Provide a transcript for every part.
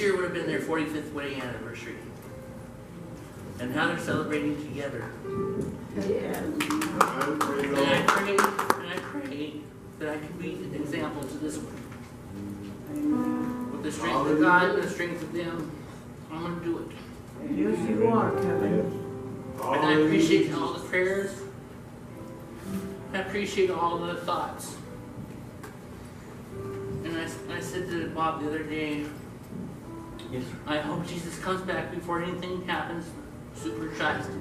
year would have been their 45th wedding anniversary. And now they're celebrating together. Yeah. And I pray, and I pray that I can be an example to this one. With the strength of God and the strength of them, I'm going to do it. Yes, you are, Kevin. And I appreciate all the prayers. I appreciate all the thoughts. And I, I said to Bob the other day, Yes. I hope Jesus comes back before anything happens super drastic.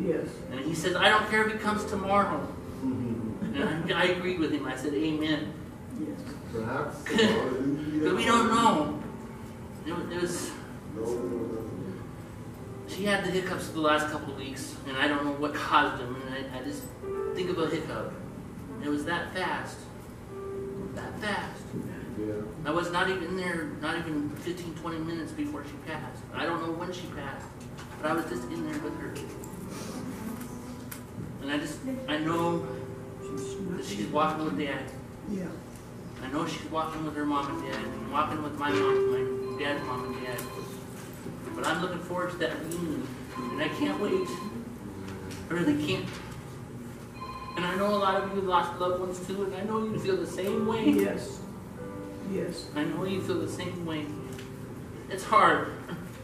Yes. And he says, I don't care if he comes tomorrow. Mm-hmm. And I, I, agreed with him. I said, Amen. Yes. Perhaps. but we don't know. It, it was. No, no, no. She had the hiccups the last couple of weeks, and I don't know what caused them. And I, I just think of a hiccup. It was that fast. That fast. Yeah. I was not even there, not even 15, 20 minutes before she passed. I don't know when she passed, but I was just in there with her. And I just, I know that she's walking with dad. Yeah. I know she's walking with her mom and dad, and walking with my mom, my dad's mom and dad. But I'm looking forward to that reunion, and I can't wait. I really can't. And I know a lot of you lost loved ones too, and I know you feel the same way. Yes. Yes. I know you feel the same way. It's hard,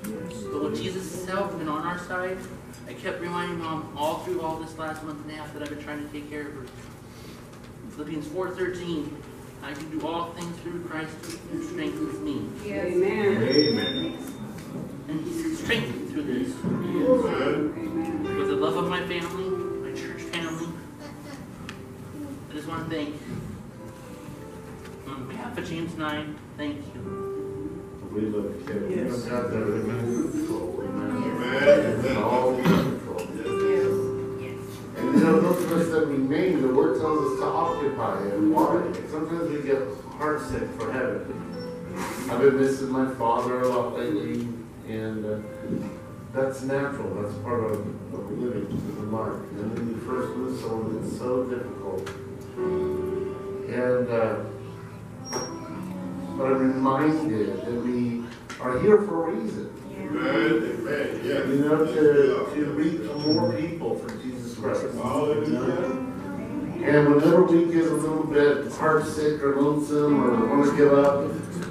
Yes. but with Jesus' help and on our side, I kept reminding mom all through all this last month and a half that I've been trying to take care of her. Philippians 4:13, I can do all things through Christ who strengthens me. Amen. Amen. And he's strengthened through this. Amen. With the love of my family, my church family, I just want to thank you. On behalf of James 9, thank you. We look at it. Yes. God, that is in control. Amen. Amen. It's all in control. And you know, those of us that remain, the word tells us to occupy and why. Sometimes we get heartsick for heaven. I've been missing my father a lot lately, and uh, that's natural. That's part of, of living in the mark. And when you first lose someone, it's so difficult. And uh, but I'm reminded that we are here for a reason. Amen. Amen. Yes. You know, to, to reach more people for Jesus Christ. Hallelujah. And whenever we get a little bit heartsick or lonesome or want to give up,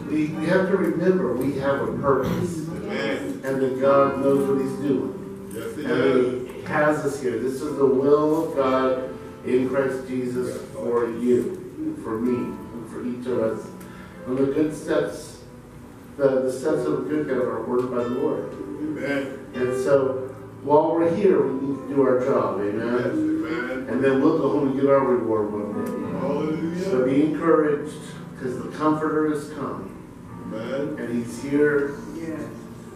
we, we have to remember we have a purpose Amen. and that God knows what He's doing. Yes, it And does. He has us here. This is the will of God in Christ Jesus for you, for me, and for us. And the good steps, the, the steps of a good man are ordered by the Lord. Amen. And so while we're here, we need to do our job, Yes, amen? amen. And then we'll go home and get our reward one day. So be encouraged, because the Comforter is coming, Amen. and He's here. Yes.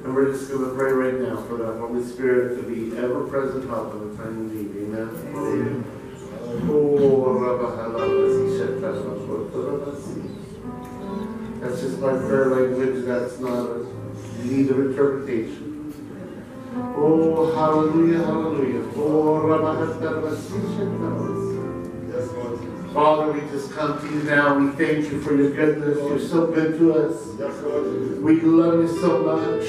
And we're just going to pray right now for the Holy Spirit to be ever present help in the time of need. Amen. Rabba Halabasi, Shetana, Rabasi. Oh, that's just my prayer language. That's not a need of interpretation. Oh, hallelujah, hallelujah. Oh, Rabba Halabasi, Shetana. Yes, Lord Jesus. Father, we just come to you now. We thank you for your goodness. You're so good to us. Yes, Lord Jesus. We love you so much.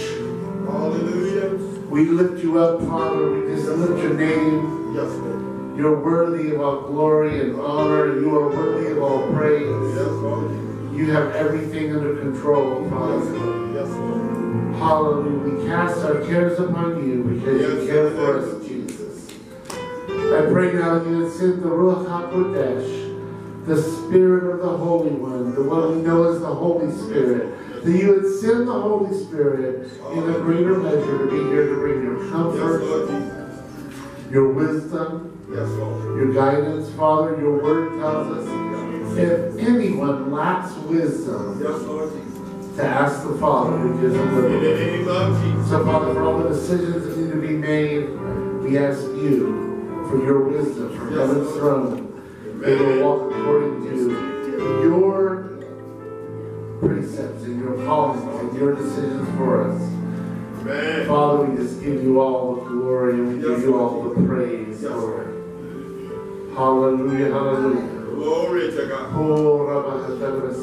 Hallelujah. We lift you up, Father. We just lift your name. Yes, Lord. You're worthy of all glory and honor. You are worthy of all praise. Yes, You have everything under control, Father. Yes, Hallelujah. We cast our cares upon you because you care for us, Jesus. I pray now that you would send the Ruach HaKodesh, the Spirit of the Holy One, the one we know as the Holy Spirit, that you would send the Holy Spirit in a greater measure to be here to bring your comfort, your wisdom, Yes, Lord. your guidance, Father. Your word tells us if anyone lacks wisdom, Yes, Lord to ask the Father who gives them In the liberty. name of Jesus. So, Father, for all the decisions that need to be made, we ask you for your wisdom from Yes, heaven's throne. They will walk according to your precepts and your callings and your decisions for us. Amen. Father, we just give you all the glory and we give you all the praise, Lord. Hallelujah, hallelujah. Glory to God. Oh, Rabbi Hadaras.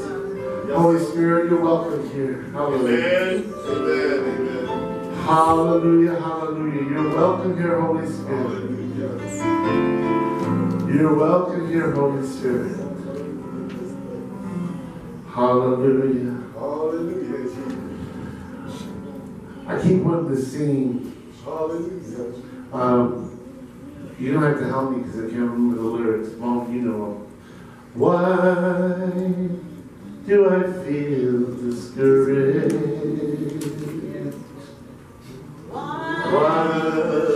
Yes, Holy Spirit, you're welcome here. Hallelujah. Amen. Amen. Amen. Hallelujah, hallelujah. You're welcome here, Holy Spirit. Hallelujah. You're welcome here, Holy Spirit. Hallelujah. Hallelujah. I keep wanting to sing. Hallelujah. Um, you don't have to help me because I can't remember the lyrics. Mom, you know them. Why do I feel discouraged? Why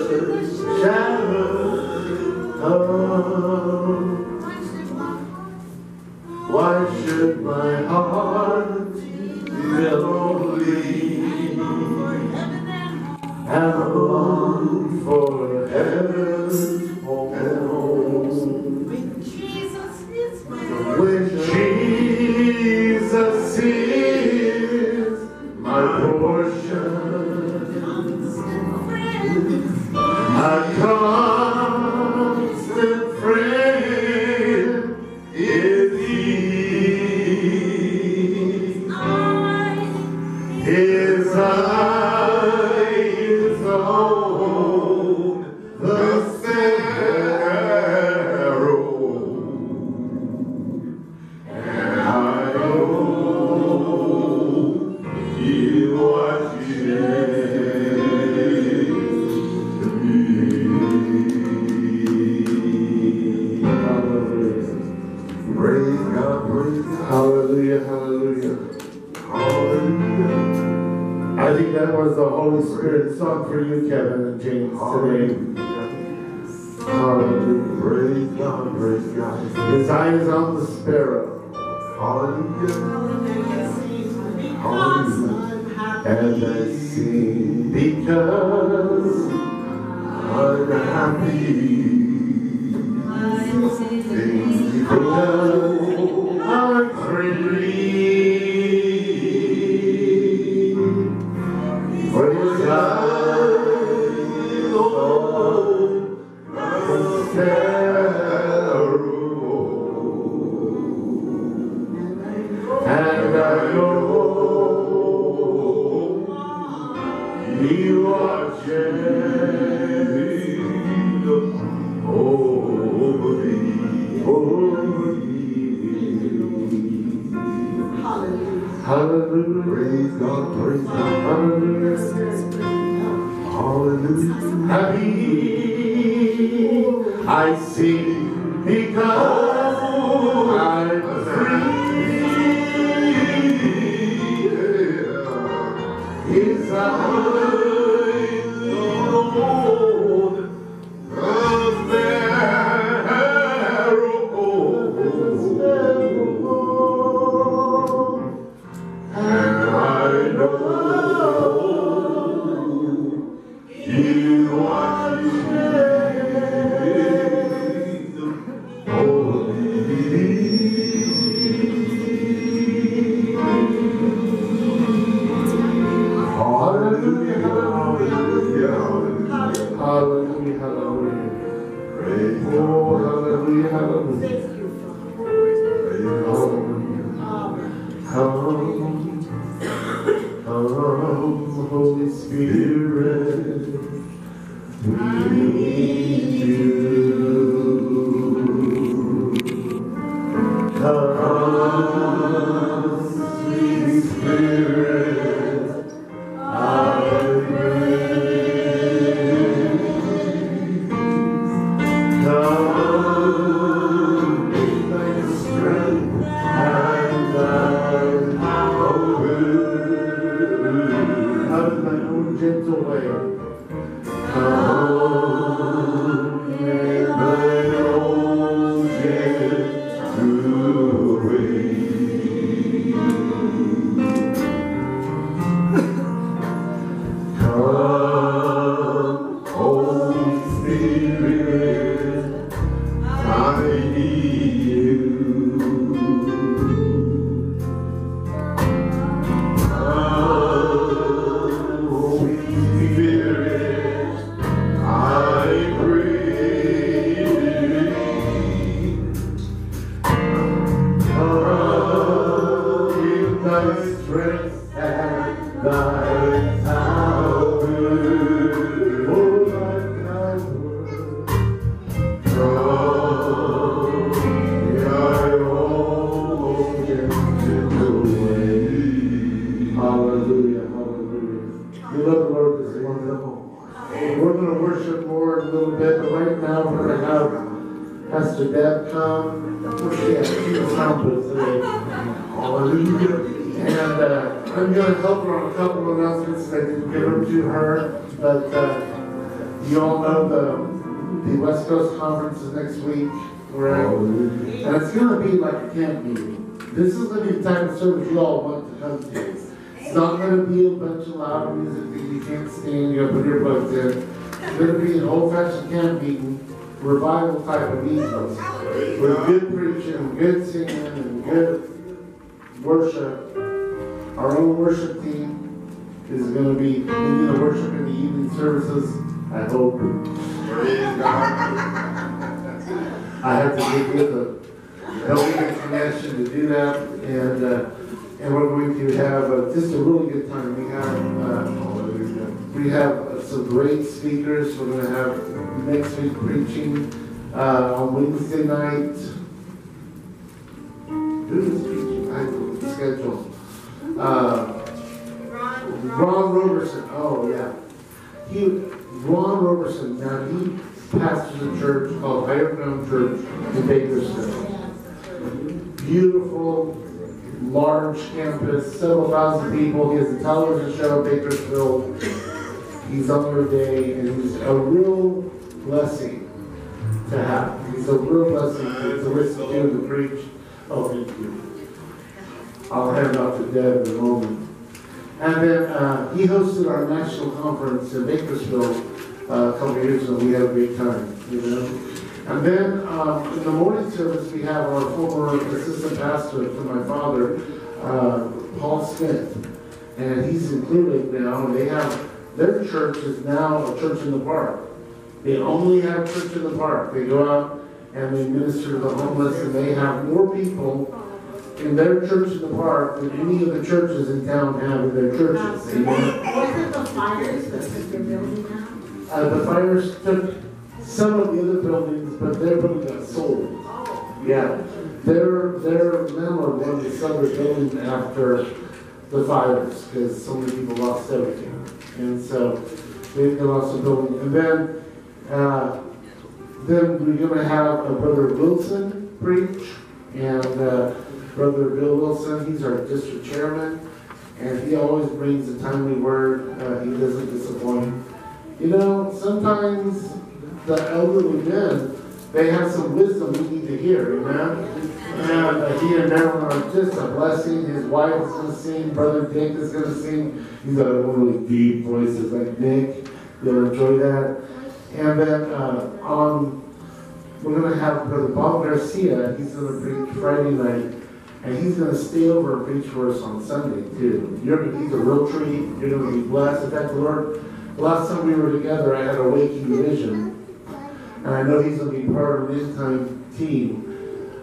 of with good preaching, good singing, and good worship. Our own worship team is going to be leading the worship in the evening services. I hope. Praise God. I have to get with the helping Connection to do that, and uh, and we're going to have uh, just a really good time. We have uh, we have some great speakers. We're going to have next week preaching. Uh, on Wednesday night, who is speaking? I don't schedule. Uh, Ron, Ron. Ron Roberson. Oh, yeah. He, Ron Roberson, now he pastors a church called Higher Ground Church in Bakersfield. Beautiful, large campus, several thousand people. He has a television show in Bakersfield. He's on every day, and he's a real blessing to have. He's a real blessing to, listen to to preach. Oh, thank you. I'll hand off to Deb in a moment. And then uh, he hosted our national conference in Bakersfield uh, a couple years ago. We had a great time, you know. And then um, in the morning service, we have our former assistant pastor to my father, uh, Paul Smith. And he's included now, and they have, their church is now a church in the park. They only have church in the park. They go out and they minister to the homeless, and they have more people in their church in the park than any of the churches in town have in their churches. Amen. Was it the fires that took their building down? Uh, the fires took some of the other buildings, but their building got sold. Yeah, their, their landlord wanted to sell their building after the fires, because so many people lost everything. And so, they, they lost the building. And then, uh, then we're gonna have a Brother Wilson preach, and, uh, Brother Bill Wilson, he's our district chairman, and he always brings a timely word, uh, he doesn't disappoint. You know, sometimes the elderly men, they have some wisdom we need to hear, amen? And uh, he and Marilyn are just a blessing, his wife is gonna sing, Brother Dick is gonna sing, he's got a really deep voice, like Nick, you'll enjoy that. And then, uh, on, we're gonna have Brother Bob Garcia, he's gonna preach Friday night, and he's gonna stay over and preach for us on Sunday too. You're, he's a real treat, you're gonna be blessed, in fact, the Lord, last time we were together, I had a waking vision, and I know he's gonna be part of an in-time team.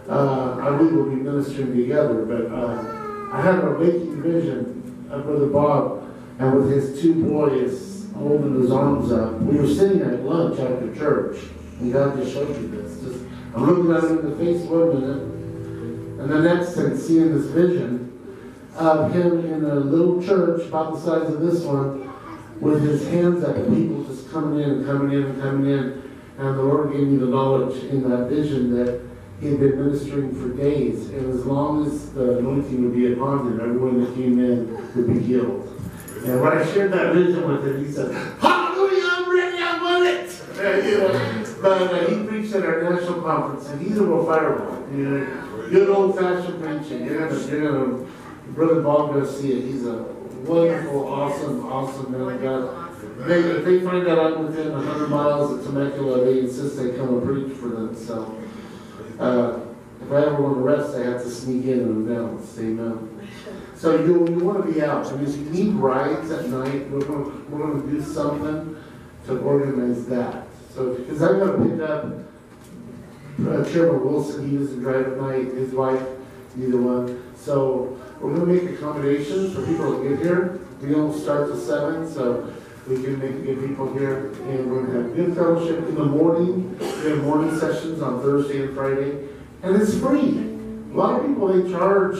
Uh, I we will be ministering together, but, uh, I had a waking vision of Brother Bob, and with his two boys holding his arms up, we were sitting at lunch after church, and God just showed me this, just, I'm looking at him in the face a minute, and the next thing, seeing this vision of him in a little church about the size of this one, with his hands up, people just coming in and coming in and coming in. And the Lord gave me the knowledge in that vision that he had been ministering for days, and as long as the anointing would be upon him, everyone that came in would be healed. And when I shared that vision with him, he said, Hallelujah, I'm ready, I want it! And, you know, but uh, he preached at our national conference, and he's a real fireball. You know, good old fashioned preaching. You're gonna, you're gonna, Brother Bob gonna see it. He's a wonderful, awesome, awesome man of God. They, if they find out I'm within a hundred miles of Temecula, they insist they come and preach for them, so. Uh, if I ever want to rest, I have to sneak in and announce, amen. So you, you wanna be out, I mean, if you need rides at night, we're gonna, we're gonna do something to organize that. So, because I gotta pick up uh, Chairman Wilson, he doesn't drive at night, his wife, neither one. So we're gonna make accommodations for people to get here. We don't start till seven, so we can make, get people here. And we're gonna have good fellowship in the morning. We have morning sessions on Thursday and Friday, and it's free. A lot of people, they charge,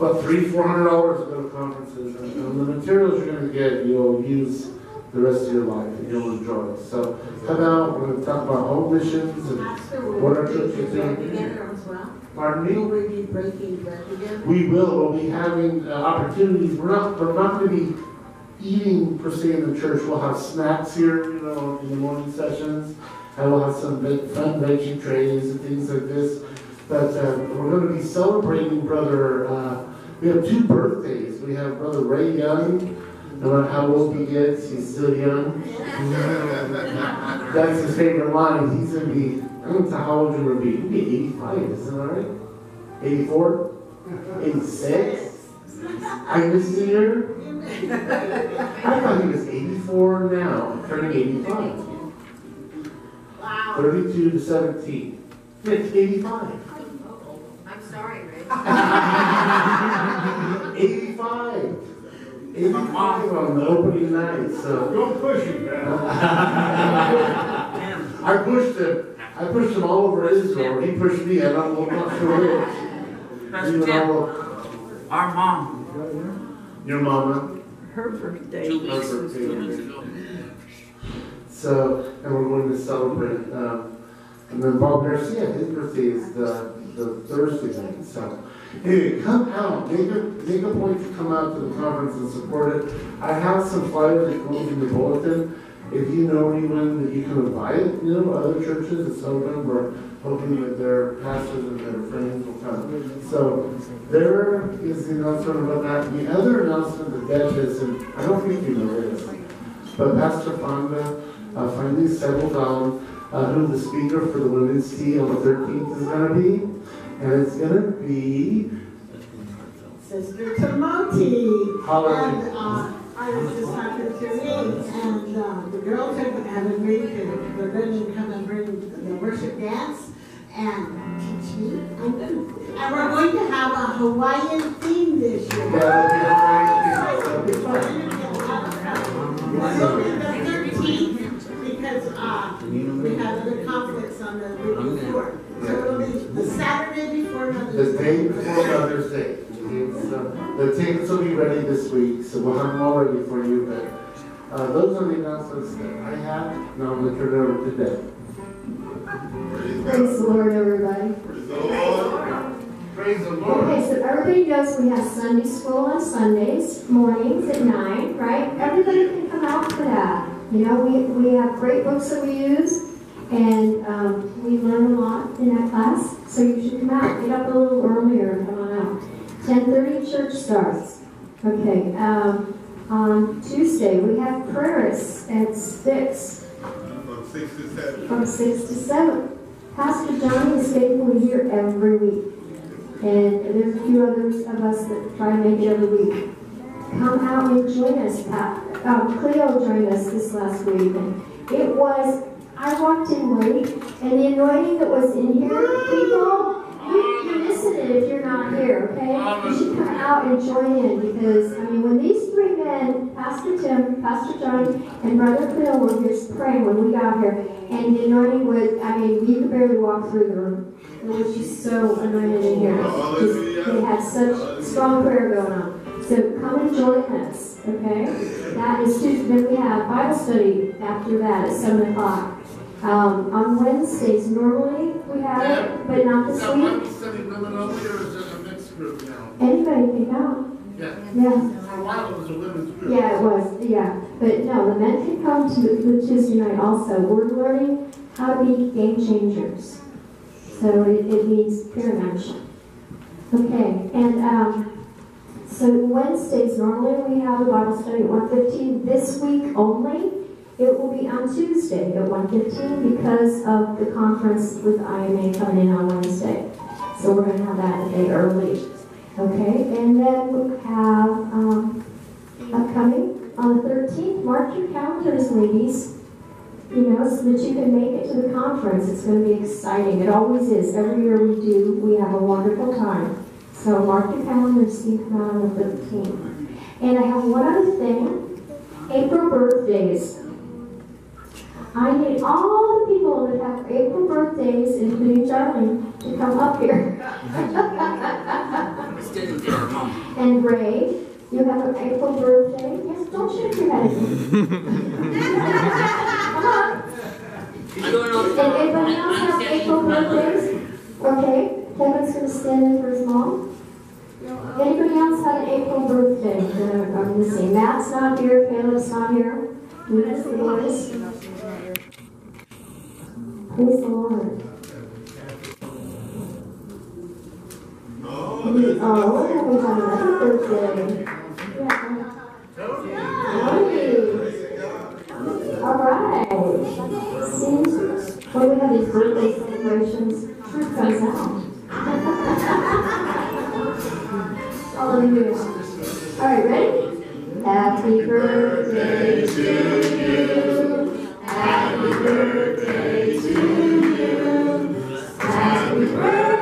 what, three, four hundred dollars to go to conferences. And and the materials you're gonna get, you'll use the rest of your life, and you'll enjoy. It. So come out, we're gonna talk about home missions and What our church is doing? together as well? Pardon Will me? we be breaking bread together? We will, we'll be having uh, opportunities, we're not, we're not gonna be eating per se in the church, we'll have snacks here, you know, in the morning sessions, and we'll have some big fun veggie trays and things like this. But, uh, we're gonna be celebrating brother, uh, we have two birthdays, we have brother Ray Young, no matter how old he gets, he's still young. That's his favorite line, he's gonna be, I don't know how old you're gonna be, you'll be eighty-five, isn't that right? 84? 86? I missed a year? I thought he was 84 now, turning 85. Wow. 32 to 17. It's 85. I'm sorry, Ray. 85. 85 on the opening night, so. Don't push it, man. I pushed him, I pushed him all over Israel, he pushed me, I don't, I'm not sure which. Pastor You Tim, our mom, Your mama. Her birthday. two weeks, Perfect. two weeks ago. So, and we're going to celebrate, um, and then Bob Garcia, his birthday is the the Thursday night, so. Anyway, come out, make a, make a point to come out to the conference and support it. I have some flyers that go in the bulletin. If you know anyone that you can invite, you know, other churches, it's open, we're hoping that their pastors and their friends will come. So there is the announcement about that. The other announcement that that is, and I don't think you know this, but Pastor Fonda uh, finally settled down uh, who the speaker for the women's tea on the 13th is going to be. And it's going to be Sister. Hallelujah. And, uh, I was just talking to me, and, uh, the girls have, have agreed to, they're going to come and bring the worship dance and teach me. And we're going to have a Hawaiian theme this year. That'll be a great thing. That'll be fun. It'll be the thirteenth, because, uh, we have other conflicts on the week before. So it'll be the Saturday before The Mother's day Day. before Mother's Day. It's, uh, The tickets will be ready this week, so we'll have them all ready for you, but uh, those are the announcements that I have. Now I'm going to turn it over to Deb. Praise Praise the Lord, everybody. Praise the Lord. Praise the Lord. Okay, so everybody knows we have Sunday school on Sundays, mornings at nine, right? Everybody can come out for that. You know, we, we have great books that we use, and um, we learn a lot in that class. So you should come out, get up a little earlier, and come on out. 10:30 church starts. Okay, um, on Tuesday we have prayers at six. From six to seven. from six to seven. Pastor Johnny is faithfully here every week. And there's a few others of us that try and make it every week. Come out and join us. Pa- Um, Cleo joined us this last week, and it was, I walked in late, and the anointing that was in here, people, you, you're missing it if you're not here, okay? You should come out and join in, because, I mean, when these three men, Pastor Tim, Pastor Johnny, and Brother Phil were just praying when we got here, and the anointing was, I mean, you could barely walk through the room. It was just so anointed in here. Just, they had such strong prayer going on. So come and join us, okay? That is Tuesday. Then we have Bible study after that at 7 o'clock. Um, on Wednesdays, normally we have it, but not Is this that week. Bible study women only, or is it a mixed group now? Anybody can come. Yeah. Yeah. For a while, it was a women's group. Yeah, it was, yeah. But no, the men can come to the Tuesday night also. We're learning how to be game changers. So it, it means shift. Okay, and um, so Wednesdays, normally we have a Bible study at 1:15. This week only, it will be on Tuesday at 1:15 because of the conference with IMA coming in on Wednesday. So we're going to have that a day early. Okay, and then we have um, upcoming on the 13th. Mark your calendars, ladies. You know, so that you can make it to the conference. It's going to be exciting. It always is. Every year we do. We have a wonderful time. So mark your calendars. See you come out on the 13th. And I have one other thing. April birthdays. I need all the people that have April birthdays, including Charlene, to come up here. It's getting there, Mom. And Ray, you have an April birthday? Yes, don't shake your head. Come on. I'm going on. And anybody else have April for my mother. birthdays? Okay, Kevin's gonna stand in for his mom. Anybody else have an April birthday that I'm missing? Matt's not here, Caleb's not here. We miss the boys. Praise the Lord. Oh, we have another birthday. Yeah. Tony. All right. See, when we have these birthday celebrations, truth comes out. Hallelujah. All right, ready? Happy birthday to you. Happy birthday to you. Happy birthday,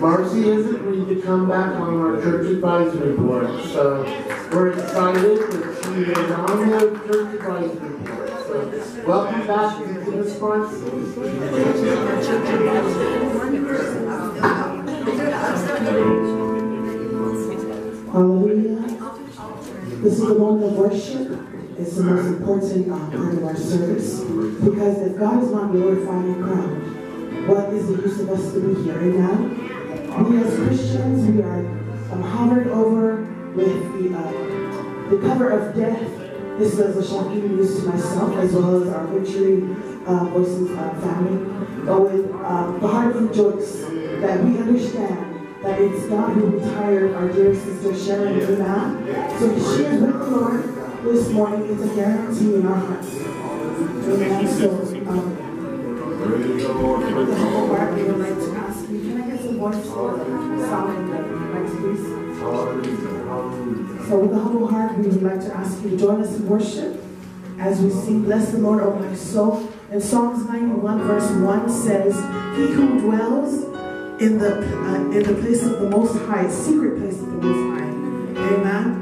Marcy has agreed to come back on our church advisory board. So we're excited that she is on the church advisory board. So welcome back Miss Marcy. Hallelujah. This is the moment of worship. It's the most important uh, part of our service. Because if God is not glorified and crowned, what is the use of us to be here? Amen? We as Christians, we are um, hovered over with the, uh, the cover of death. This is a shocking news to myself as well as our victory uh, voices uh, family. But with uh, the heart of rejoice that we understand that it's God who retired our dear sister Sharren Amen. So if she is with the Lord this morning, it's a guarantee in our hearts. Amen. So, um, the Lord. with the humble heart, we would like to the the. So with a humble heart, we would like to ask you to join us in worship as we sing, Bless the Lord, O my soul. And Psalms 91 verse 1 says, He who dwells in the, uh, in the place of the Most High, secret place of the Most High, amen,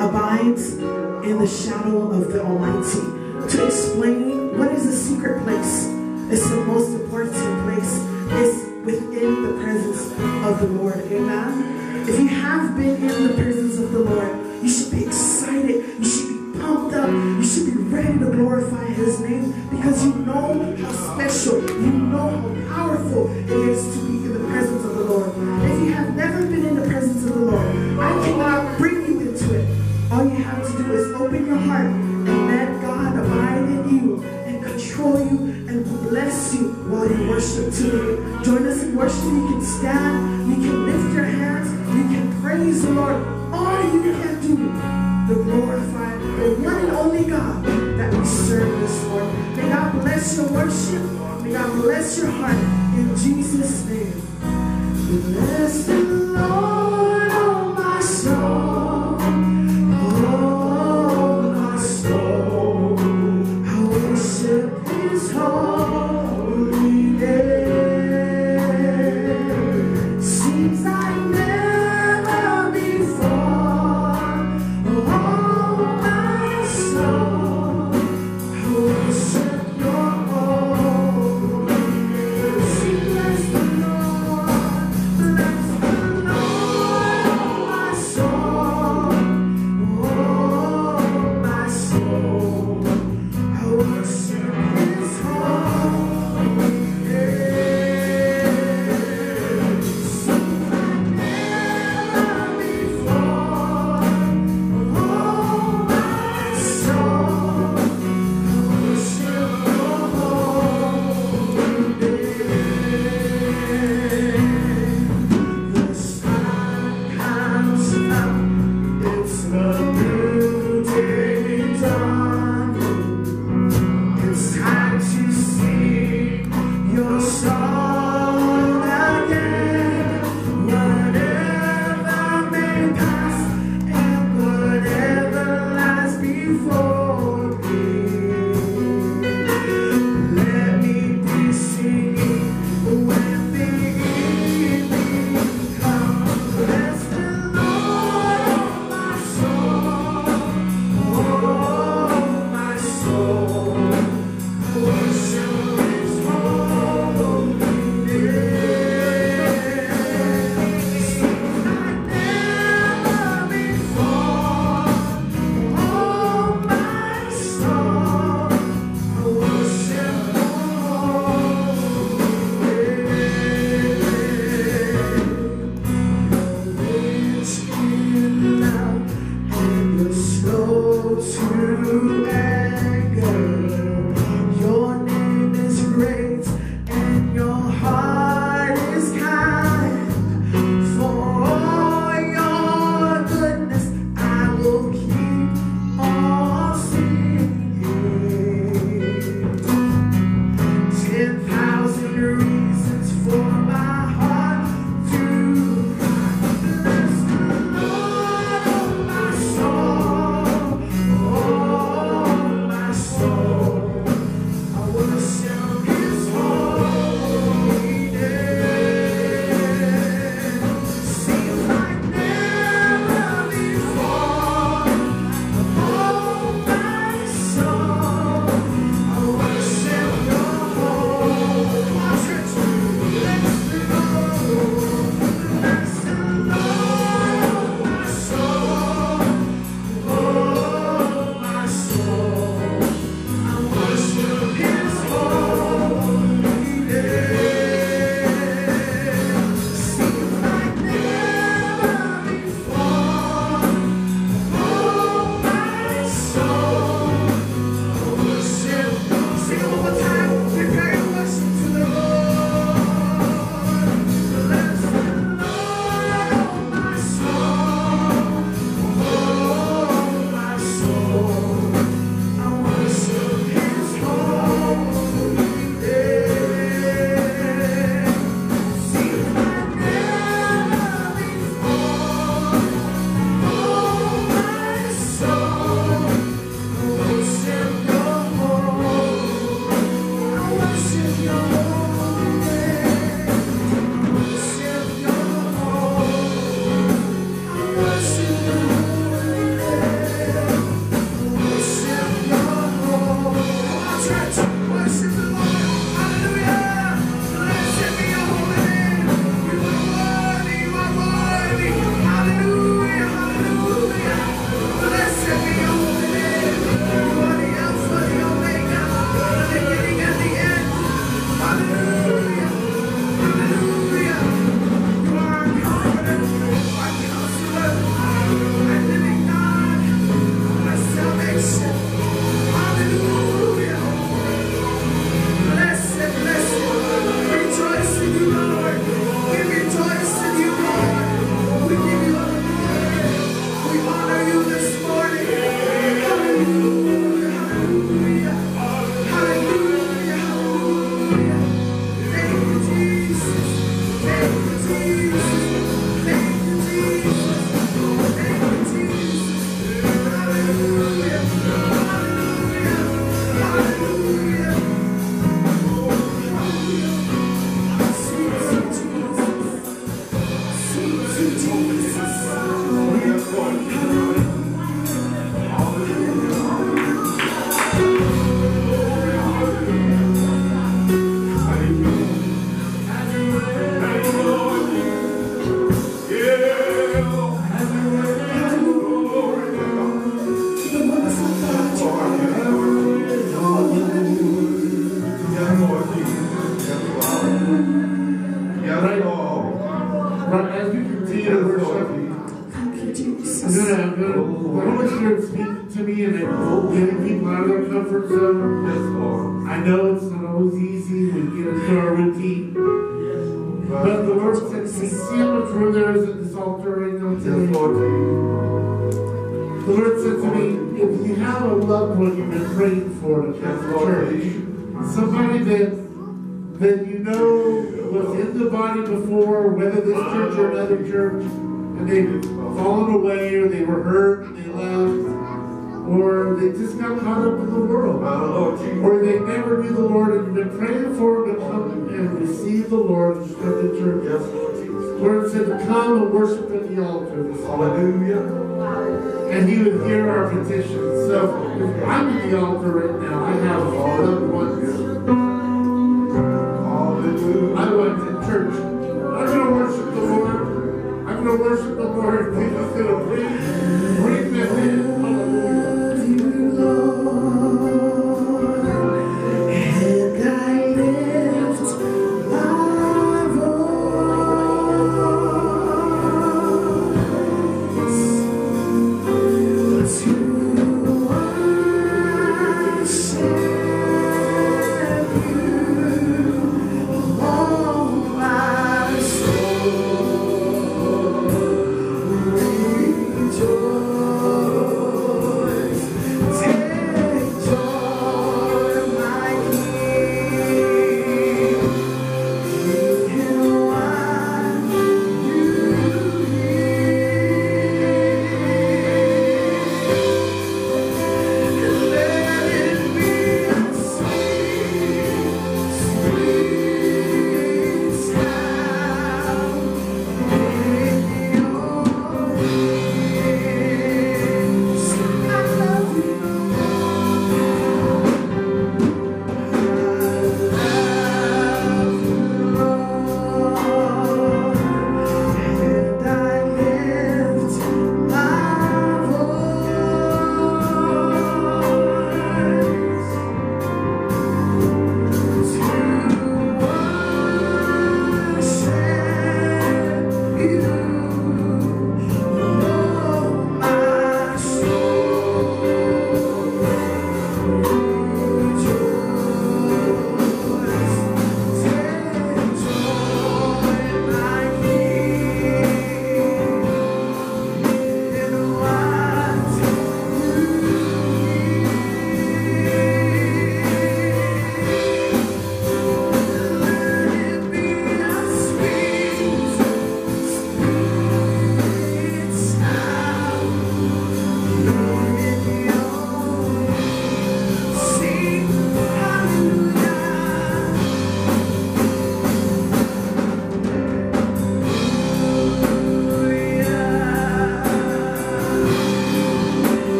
abides in the shadow of the Almighty. To explain what is a secret place, it's the most important place. It's within the presence of the Lord, amen. If you have been in the presence of the Lord, you should be excited. You should be pumped up. You should be ready to glorify His name because you know how special, you know how powerful it is to be in the presence of the Lord. If you have never been in the presence of the Lord, I cannot bring you into it. All you have to do is open your heart and let God abide in you and control you and bless you while you worship today. Join us in worship. You can stand, you can lift your hands, you can praise the Lord. All you can do to glorify the one and only God that we serve this morning. May God bless your worship. May God bless your heart in Jesus' name. Bless the Lord,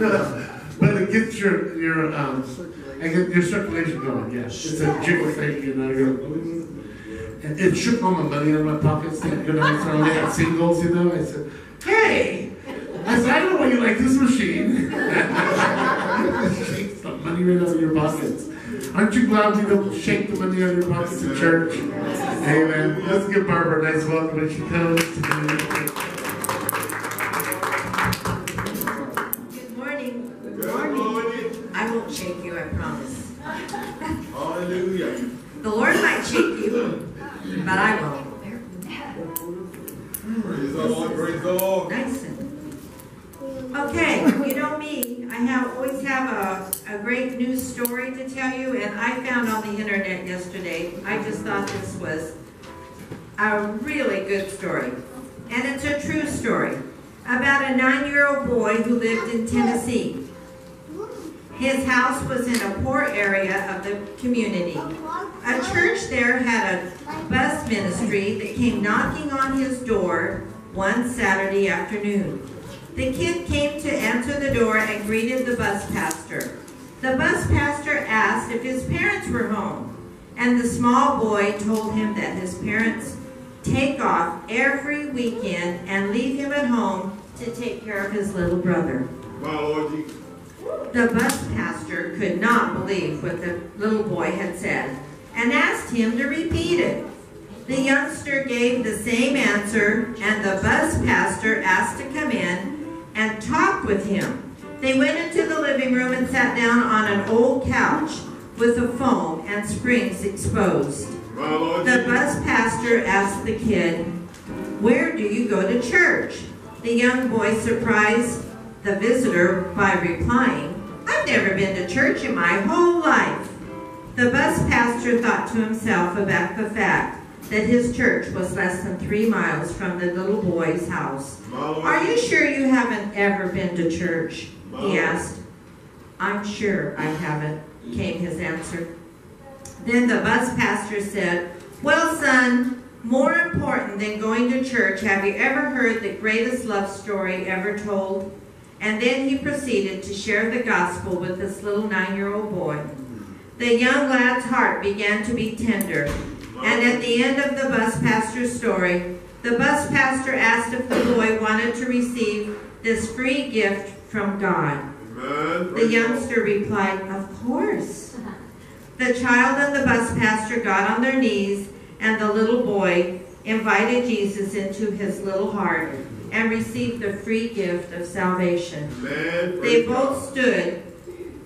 but it gets your your um, circulation. your circulation going. Yes, it's a jiggle thing, you know. You're, and it shook all my money out of my pockets. You know, I started looking singles. You know, I said, "Hey, I said I know why you like this machine." Shake some money right out of your pockets. Aren't you glad we don't shake the money out of your pockets in church? Amen. Let's give Barbara a nice welcome when she comes. but I will. Praise the Lord, praise the Lord. Nice. Okay, you know me. I have always have a, a great news story to tell you, and I found on the internet yesterday, I just thought this was a really good story. And it's a true story about a nine-year-old boy who lived in Tennessee. His house was in a poor area of the community. A church there had a bus ministry that came knocking on his door one Saturday afternoon. The kid came to answer the door and greeted the bus pastor. The bus pastor asked if his parents were home, and the small boy told him that his parents take off every weekend and leave him at home to take care of his little brother. Wow, Lord Jesus. The bus pastor could not believe what the little boy had said and asked him to repeat it. The youngster gave the same answer, and the bus pastor asked to come in and talk with him. They went into the living room and sat down on an old couch with a foam and springs exposed. The bus pastor asked the kid, where do you go to church? The young boy, surprised, the visitor by replying, I've never been to church in my whole life. The bus pastor thought to himself about the fact that his church was less than three miles from the little boy's house. Are you sure you haven't ever been to church? He asked. I'm sure I haven't, came his answer. Then the bus pastor said, Well, son, more important than going to church, have you ever heard the greatest love story ever told? And then he proceeded to share the gospel with this little nine year old boy. The young lad's heart began to be tender. And at the end of the bus pastor's story, the bus pastor asked if the boy wanted to receive this free gift from God. Amen. The youngster replied, Of course. The child and the bus pastor got on their knees, and the little boy invited Jesus into his little heart and received the free gift of salvation. Amen. They both stood,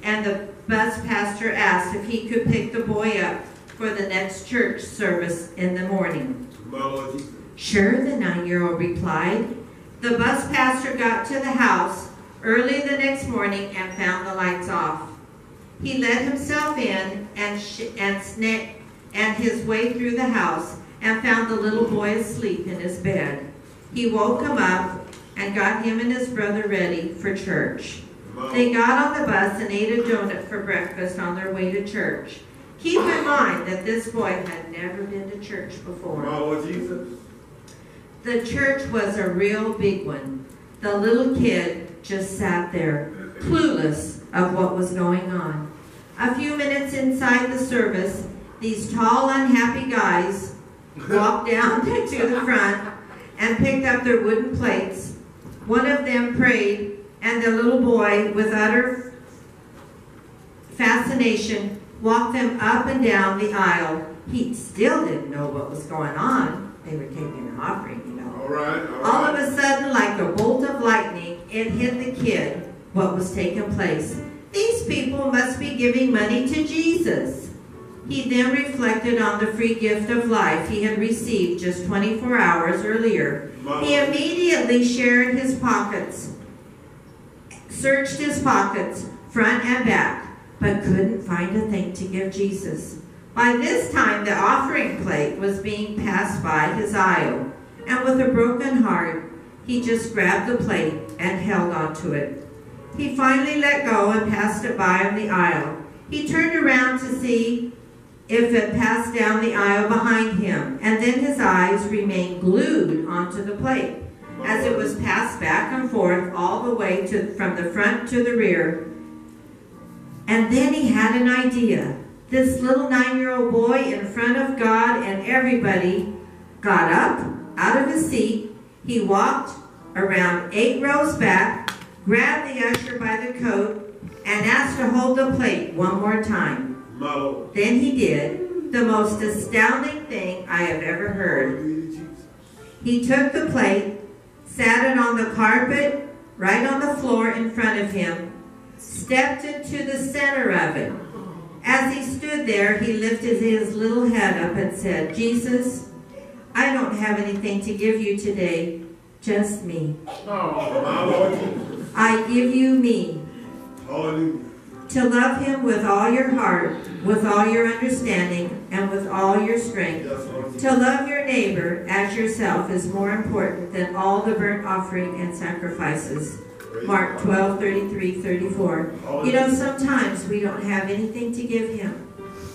and the bus pastor asked if he could pick the boy up for the next church service in the morning. God. My Lord Jesus. Sure, the nine year old replied. The bus pastor got to the house early the next morning and found the lights off. He let himself in and, sh- and, sna- and his way through the house and found the little boy asleep in his bed. He woke him up and got him and his brother ready for church. They got on the bus and ate a donut for breakfast on their way to church. Keep in mind that this boy had never been to church before. Lord Jesus. The church was a real big one. The little kid just sat there, clueless of what was going on. A few minutes inside the service, these tall, unhappy guys walked down to the front and picked up their wooden plates. One of them prayed, and the little boy, with utter fascination, walked them up and down the aisle. He still didn't know what was going on. They were taking an offering, you know. All right. All All of a sudden, like a bolt of lightning, it hit the kid what was taking place. These people must be giving money to Jesus. He then reflected on the free gift of life he had received just 24 hours earlier. He immediately shared his pockets, searched his pockets, front and back, but couldn't find a thing to give Jesus. By this time, the offering plate was being passed by his aisle, and with a broken heart, he just grabbed the plate and held onto it. He finally let go and passed it by on the aisle. He turned around to see if it passed down the aisle behind him, and then his eyes remained glued onto the plate as it was passed back and forth all the way to from the front to the rear. And then he had an idea. This little nine-year-old boy in front of God and everybody got up out of his seat. He walked around eight rows back, grabbed the usher by the coat, and asked to hold the plate one more time. My Lord. Then he did the most astounding thing I have ever heard. Glory to Jesus. He took the plate, sat it on the carpet, right on the floor in front of him, stepped into the center of it. As he stood there, he lifted his little head up and said, Jesus, I don't have anything to give you today, just me. Oh, my Lord Jesus. I give you me. Hallelujah. To love him with all your heart, with all your understanding, and with all your strength. Yes, Lord Jesus. To love your neighbor as yourself is more important than all the burnt offering and sacrifices. Mark God. 12, 33, 34. You know, sometimes we don't have anything to give him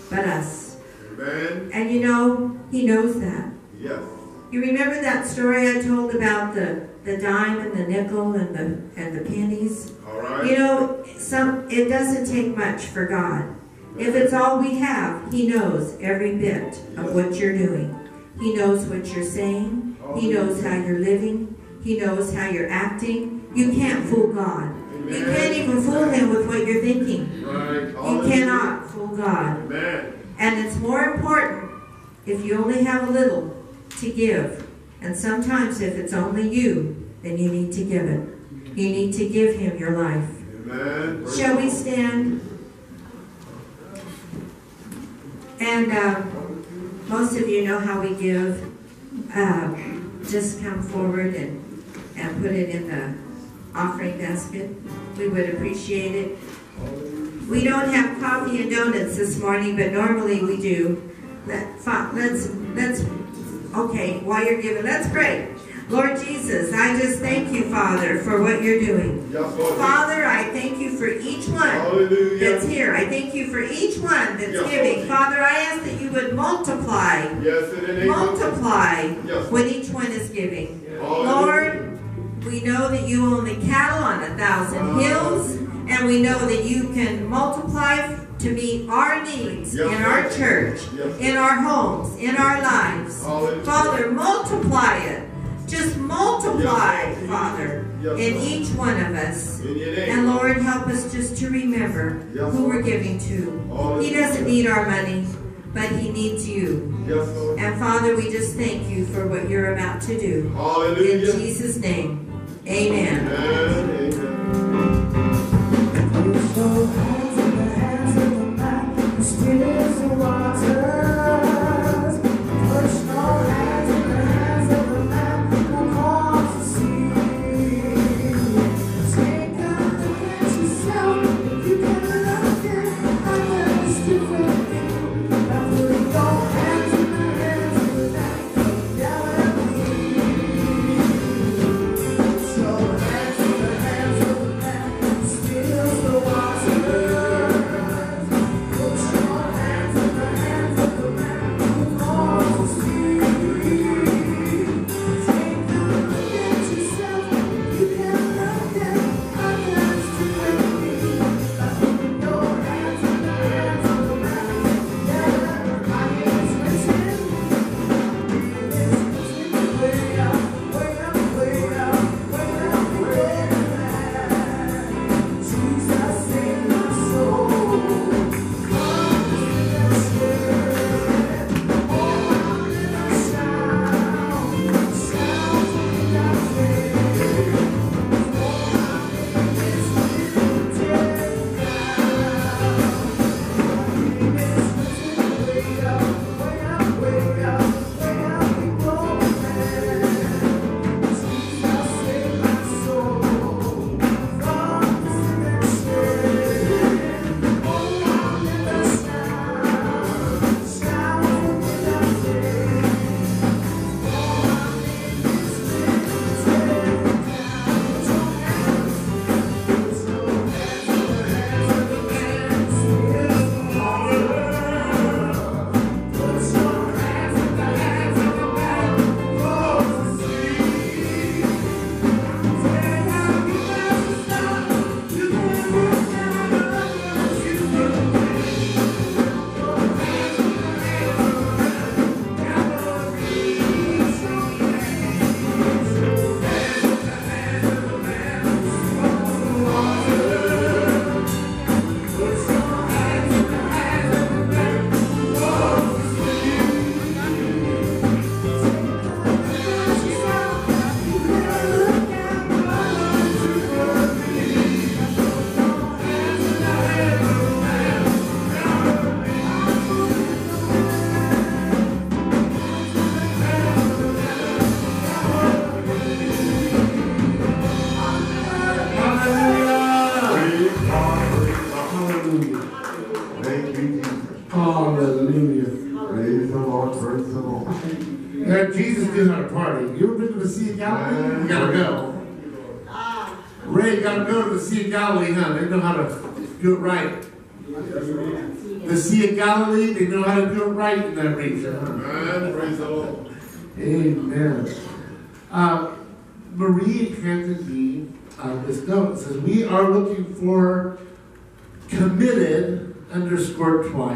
but us. Amen. And you know, he knows that. Yes. You remember that story I told about the, the dime and the nickel and the and the pennies? Right. You know, some it doesn't take much for God. If it's all we have, He knows every bit of what you're doing. He knows what you're saying. He knows how you're living. He knows how you're acting. You can't fool God. You can't even fool Him with what you're thinking. Right. You cannot fool God. Amen. And it's more important if you only have a little to give, and sometimes if it's only you, then you need to give it. You need to give him your life. Amen. Shall we stand? And uh, most of you know how we give. Uh, just come forward and, and put it in the offering basket. We would appreciate it. We don't have coffee and donuts this morning, but normally we do. Let, let's, let's, okay, while you're giving, let's pray. Lord Jesus, I just thank you, Father, for what you're doing. Yes, Father, I thank you for each one Hallelujah. that's here. I thank you for each one that's Yes, giving. Father, I ask that you would multiply, Yes, in the name of Jesus. multiply what each one is giving. Lord, we know that you own the cattle on a thousand ah. hills, and we know that you can multiply to meet our needs Yes, in our church, Yes. in our homes, in our lives. Hallelujah. Father, multiply it. Just multiply, Yes, Father, Yes, in each one of us. In your name. And Lord, help us just to remember Yes, who we're giving to. Hallelujah. He doesn't need our money, but he needs you. Yes, Lord. And Father, we just thank you for what you're about to do. In Jesus' name, amen. Amen. Amen.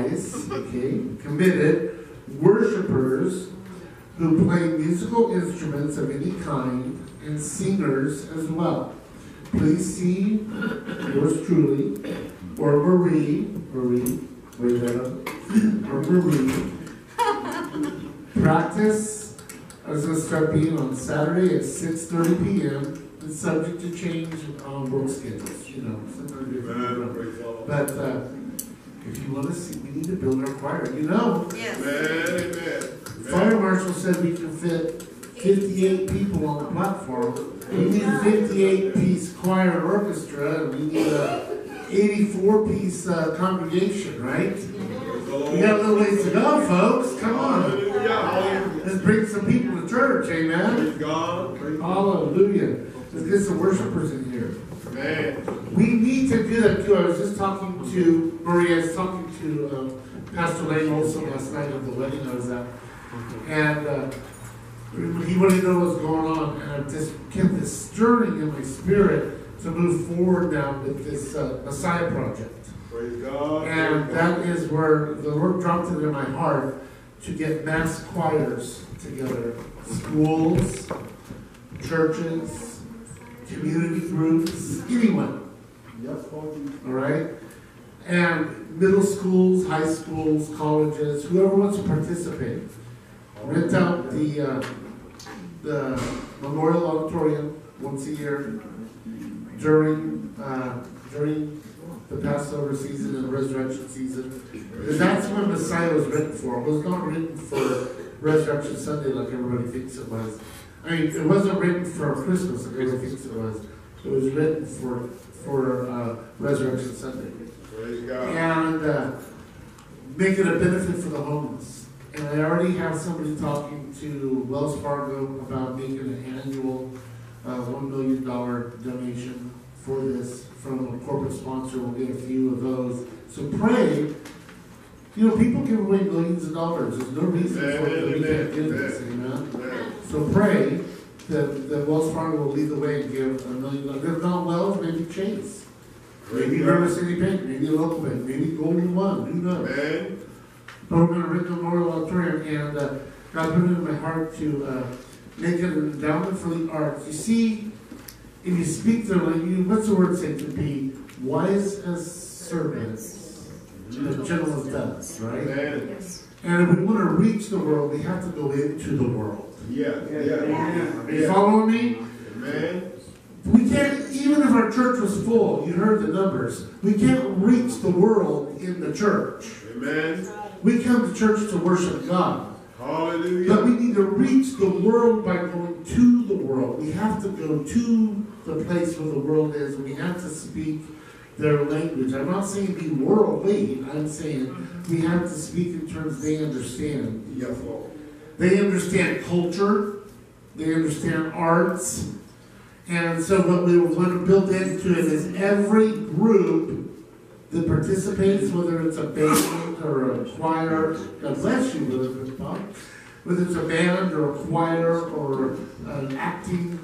Twice, okay, committed worshipers who play musical instruments of any kind and singers as well. Please see yours truly, or Marie, Marie, wait a minute, or Marie, practice is gonna start being on Saturday at six thirty P M. It's subject to change on work schedules, you know, sometimes we- Amen. Praise the Lord. But, uh, if you wanna see, we need to build our choir, you know, Yes. Amen. fire marshal said we can fit fifty-eight people on the platform. We need a fifty-eight piece choir and orchestra, and we need a eighty-four piece uh, congregation, right? We got a little ways to go, folks, come on. Hallelujah. Hallelujah. Let's bring some people to church, amen? Praise God. Praise God. Hallelujah. Let's get some worshipers in here. We need to do that too. I was just talking to Maria, I was talking to um, Pastor Lane also last night at the wedding I was at. And uh, he wanted to know what's going on, and I just kept this stirring in my spirit to move forward now with this uh, Messiah project. Praise God. And Praise God. that is where the Lord dropped it in my heart to get mass choirs together. Schools, churches, community groups, anyone. All right? And middle schools, high schools, colleges, whoever wants to participate. Rent out the, uh, the Memorial Auditorium once a year during, uh, during the Passover season and the Resurrection season. Because that's when Messiah was written for. It was not written for Resurrection Sunday like everybody thinks it was. I mean, it wasn't written for Christmas like everybody thinks it was. It was written for, for, uh, Resurrection Sunday. Praise God. And, uh, make it a benefit for the homeless. And I already have somebody talking to Wells Fargo about making an annual, uh, one million dollar donation for this from a corporate sponsor. We'll get a few of those. So pray. You know, people give away millions of dollars. There's no reason for it that we can't do this, amen? Amen. So pray that, that Wells Fargo will lead the way and give a million dollars. If not Wells, maybe Chase. Maybe Praise River City Bank, maybe a local bank, maybe Golden One, who knows? Amen. But we're gonna rent the Memorial Auditorium, and, uh, God put it in my heart to, uh, make it an endowment for the arts. You see, if you speak to, language, what's the word say, to be wise as serpents, but gentle as doves, right? Amen. And if we wanna reach the world, we have to go into the world. Yeah. Yeah. Are you following me? Amen. We can't, even if our church was full, you heard the numbers, we can't reach the world in the church. Amen. We come to church to worship God. Hallelujah. But we need to reach the world by going to the world. We have to go to the place where the world is. We have to speak their language. I'm not saying be worldly. I'm saying we have to speak in terms they understand. Yes, Lord. They understand culture. They understand arts. And so what we want to build into it is every group that participates, whether it's a band or a choir, God bless you, Elizabeth Bob, whether it's a band or a choir or an acting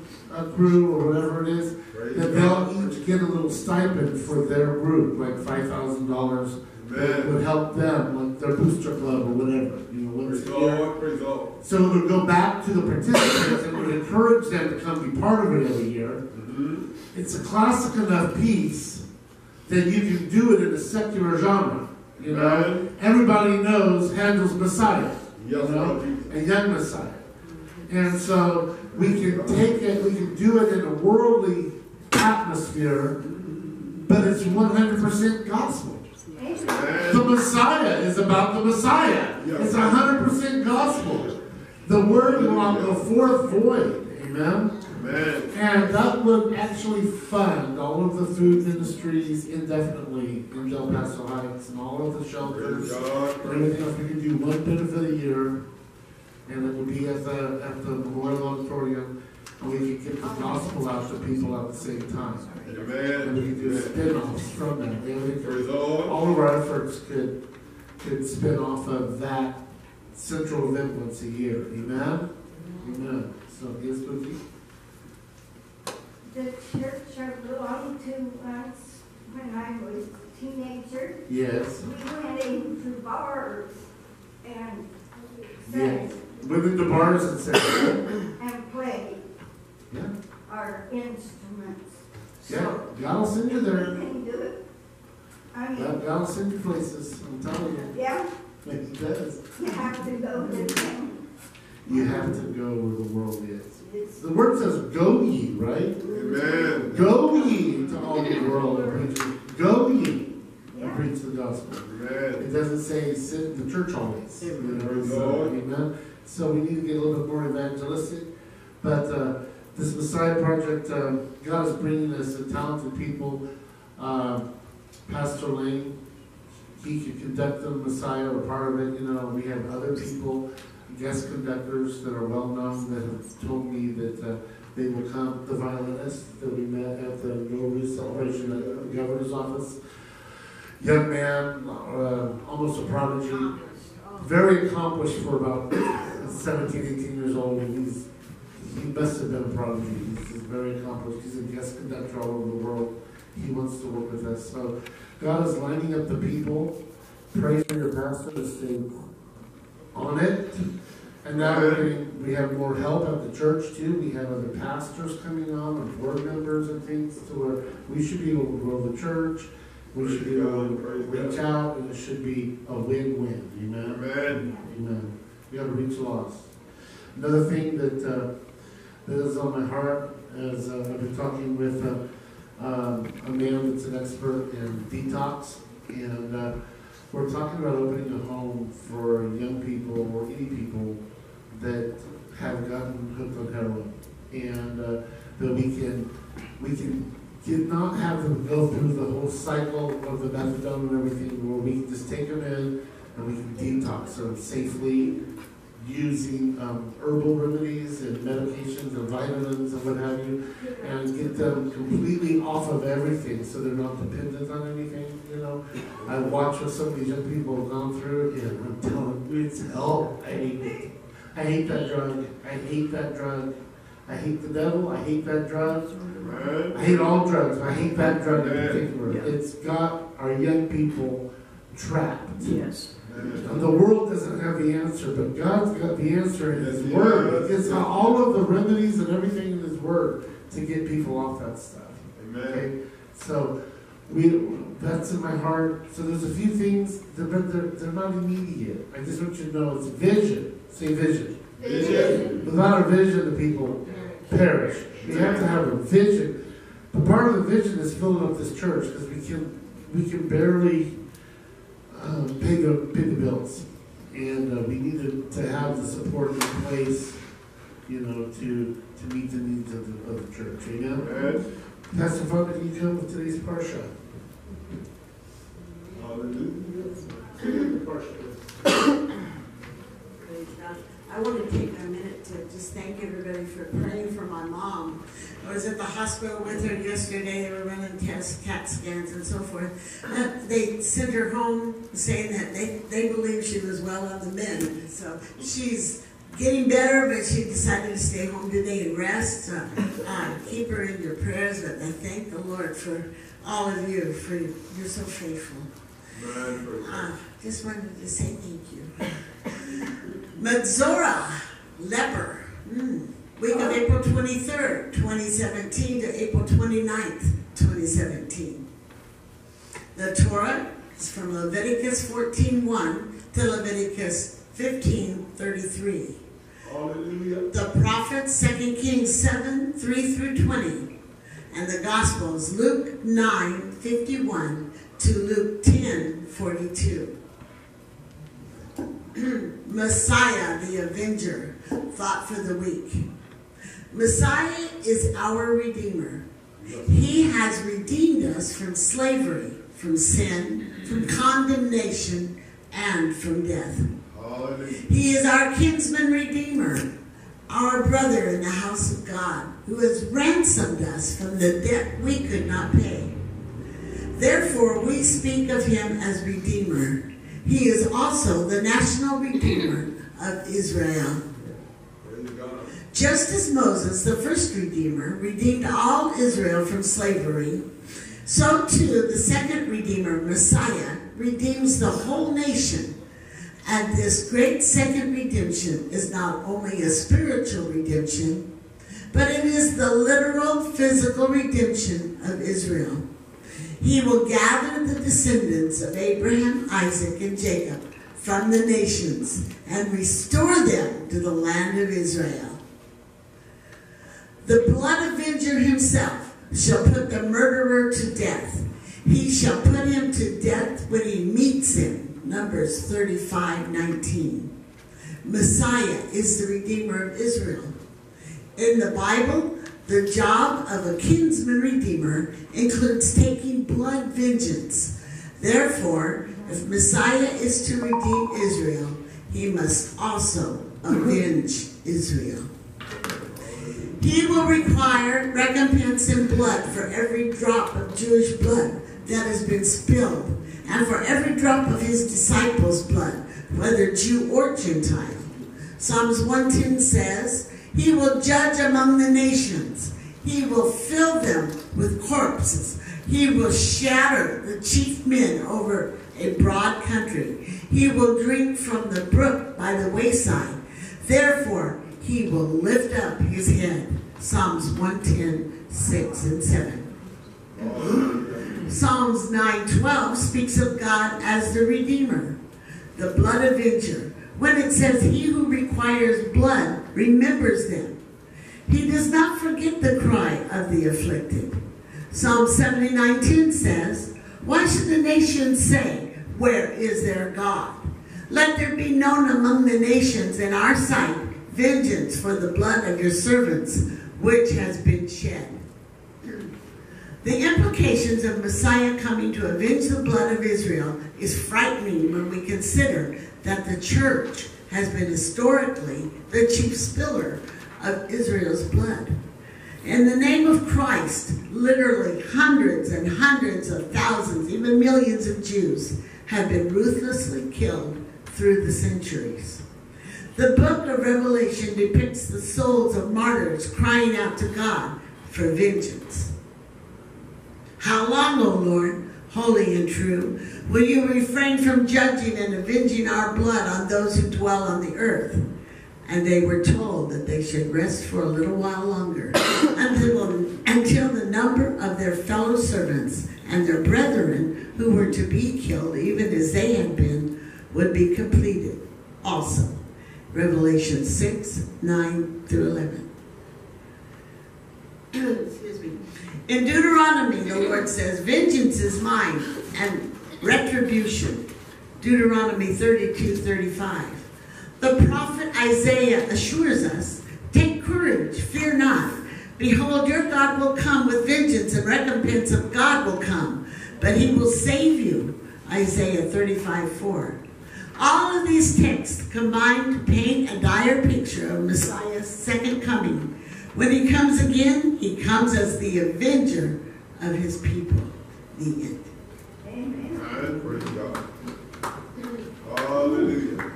crew or whatever it is, that they'll each get a little stipend for their group, like five thousand dollars. That Amen. would help them, like their booster club or whatever, you know, once Praise. Lord. So it would go back to the participants and would encourage them to come be part of it every year. Mhm. It's a classic enough piece that you can do it in a secular genre. You know, Amen. everybody knows Handel's Messiah, you know, a young Messiah. And so we can take it, we can do it in a worldly atmosphere, but it's 100% gospel. The Messiah is about the Messiah. It's hundred percent gospel. The word will not go forth void. Amen. Amen. And that would actually fund all of the food ministries indefinitely in Del Paso Heights and all of the shelters everything else. We could do one benefit a year, and it would be at the at the Memorial Auditorium, and we could get the gospel out to people at the same time. And we could do Amen. spin-offs from that. And we could Praise the Lord. all of our efforts could, could spin off of that central event once a year. Amen? Amen. So, yes, Bookie? The church I belonged to once, when I was a teenager, Yes. we went into bars and sang. Yes. sang Within the bars and sang. and played Yeah. our instruments. Yeah. So, God will send you we there. can do it. I God, mean, God will send you places. I'm telling you. yeah, he does. you have to go to them. You have to go where the world is. The word says, "Go ye," right? Amen. Go ye to all the world and preach. Go ye and preach the gospel. Amen. It doesn't say sit in the church always. You know, it's, uh, amen. So we need to get a little bit more evangelistic. But uh, this Messiah project, uh, God is bringing us talented people. Uh, Pastor Lane, he could conduct the Messiah or part of it. You know, we have other people, guest conductors that are well known that have told me that uh, they will come. The violinist that we met at the Nowruz celebration at the governor's office young man, uh, almost a prodigy, very accomplished for about 17, 18 years old. He's, he must have been a prodigy. He's, he's very accomplished. He's a guest conductor all over the world. He wants to work with us. So God is lining up the people. Pray for your pastor to stay on it. And now we're getting, we have more help at the church too. We have other pastors coming on and board members and things to where we should be able to grow the church. We should be able to reach out and it should be a win-win, amen? Amen. Amen. We gotta reach lost. Another thing that, uh, that is on my heart is, uh, I've been talking with, uh, um, a man that's an expert in detox. And, uh, we're talking about opening a home for young people or any people that have gotten hooked on heroin. And, uh, that we can, we can get, not have them go through the whole cycle of the methadone and everything, where we can just take them in and we can detox them safely using um, herbal remedies and medications and vitamins and what have you, and get them completely off of everything so they're not dependent on anything, you know. I watch what some of these young people have gone through, and I'm telling you, it's hell. I hate it. I hate that drug. I hate that drug. I hate the devil. I hate that drug. I hate all drugs. I hate that drug in particular. Yeah. It's got our young people trapped. Yes. And the world doesn't have the answer, but God's got the answer in His Word. He gets all of the remedies and everything in His Word to get people off that stuff. Amen. Okay? So we that's in my heart. So there's a few things, that- but they're, they're not immediate. I just want you to know it's vision. Say vision. Vision. Without a vision, the people perish. We have to have a vision. But part of the vision is filling up this church because we can we can barely um, pay the pay the bills, and uh, we needed to, to have the support in place, you know, to to meet the needs of the, of the church. Amen. Amen. Pastor Father, can you come with today's parsha? Hallelujah. Praise God. I want to take a minute to just thank everybody for praying for my mom. I was at the hospital with her yesterday. They were running tests, CAT scans, and so forth. Uh, They sent her home saying that they, they believe she was well on the mend. So she's getting better, but she decided to stay home today and rest. Uh, uh, keep her in your prayers, but I thank the Lord for all of you, for you're so faithful. Amen. Praise God. Uh, just wanted to say thank you. Metzora, leper. Mm. Week of April 23rd, 2017 to April 29th, 2017. The Torah is from Leviticus 14.1 to Leviticus 15.33. Hallelujah. The prophets, 2 Kings 7, 3 through 20. And the Gospels, Luke 9, 51 to Luke 10, 42. Messiah, the Avenger, thought for the week. Messiah is our Redeemer. He has redeemed us from slavery, from sin, from condemnation, and from death. He is our kinsman redeemer, our brother in the house of God, who has ransomed us from the debt we could not pay. Therefore, we speak of him as redeemer. He is also the national redeemer of Israel. Just as Moses, the first redeemer, redeemed all Israel from slavery, so too the second redeemer, Messiah, redeems the whole nation. And this great second redemption is not only a spiritual redemption, but it is the literal physical redemption of Israel. He will gather the descendants of Abraham, Isaac, and Jacob from the nations and restore them to the land of Israel. The blood avenger himself shall put the murderer to death. He shall put him to death when he meets him. Numbers 35 19. Messiah is the Redeemer of Israel. In the Bible, the job of a kinsman redeemer includes taking blood vengeance. Therefore, if Messiah is to redeem Israel, he must also avenge Israel. He will require recompense in blood for every drop of Jewish blood that has been spilled, and for every drop of his disciples' blood, whether Jew or Gentile. Psalms 110 says, He will judge among the nations. He will fill them with corpses. He will shatter the chief men over a broad country. He will drink from the brook by the wayside. Therefore, he will lift up his head. Psalms 110, 6 and 7. Psalms 9:12 speaks of God as the Redeemer, the blood avenger. When it says, He who requires blood remembers them. He does not forget the cry of the afflicted. Psalm 79:10 says, Why should the nations say, Where is their God? Let there be known among the nations in our sight vengeance for the blood of your servants, which has been shed. The implications of Messiah coming to avenge the blood of Israel is frightening when we consider that the church has been historically the chief spiller of Israel's blood. In the name of Christ, literally hundreds and hundreds of thousands, even millions of Jews have been ruthlessly killed through the centuries. The book of Revelation depicts the souls of martyrs crying out to God for vengeance. How long, O Lord, holy and true, will you refrain from judging and avenging our blood on those who dwell on the earth? And they were told that they should rest for a little while longer until, until the number of their fellow servants and their brethren who were to be killed, even as they had been, would be completed also. Revelation 6, 9 through 11. Excuse me. In Deuteronomy, the Lord says, Vengeance is mine and retribution. Deuteronomy 32, 35. The prophet Isaiah assures us, Take courage, fear not. Behold, your God will come with vengeance, and recompense of God will come, but he will save you. Isaiah 35, 4. All of these texts combine to paint a dire picture of Messiah's second coming. When he comes again, he comes as the avenger of his people. The end. And praise God. Hallelujah.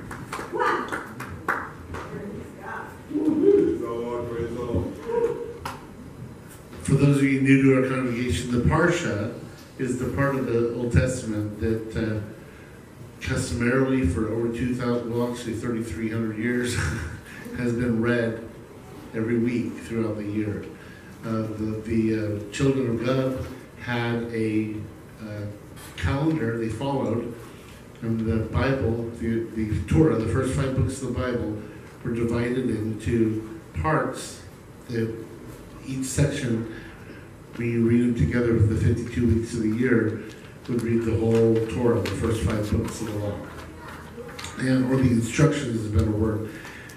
Praise the Lord, praise the Lord. For those of you new to our congregation, the Parsha is the part of the Old Testament that uh, customarily for over 2,000, well, actually 3,300 years, has been read every week throughout the year. Uh, the the uh, children of God had a uh, calendar they followed, and the Bible, the, the Torah, the first five books of the Bible, were divided into parts that each section, you read them together with the 52 weeks of the year, would read the whole Torah, the first five books of the law. And, or the instructions is a better word.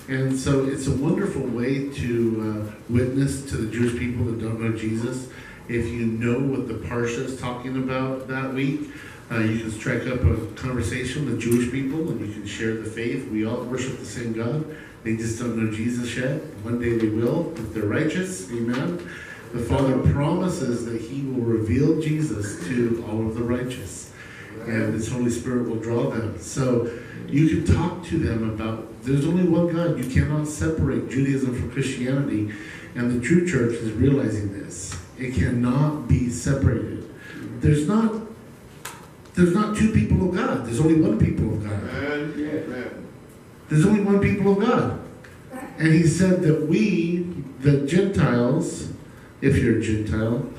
And so it's a wonderful way to uh, witness to the Jewish people that don't know Jesus. If you know what the Parsha is talking about that week, uh, you can strike up a conversation with Jewish people and you can share the faith. We all worship the same God. They just don't know Jesus yet. One day they will if they're righteous. Amen. The Father promises that He will reveal Jesus to all of the righteous. And His Holy Spirit will draw them. So you can talk to them about there's only one God. You cannot separate Judaism from Christianity. And the true church is realizing this. It cannot be separated. There's not there's not two people of God. There's only one people of God. There's only one people of God. And he said that we, the Gentiles, if you're a Gentile,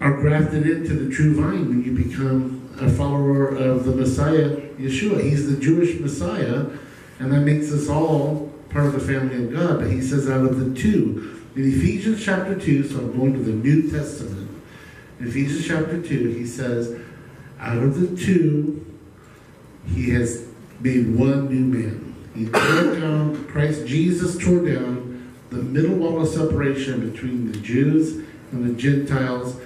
are grafted into the true vine when you become a follower of the Messiah, Yeshua. He's the Jewish Messiah, and that makes us all part of the family of God. But he says out of the two, in Ephesians chapter 2, so I'm going to the New Testament. In Ephesians chapter 2, he says, out of the two, he has made one new man. He tore down, Christ Jesus tore down the middle wall of separation between the Jews and the Gentiles,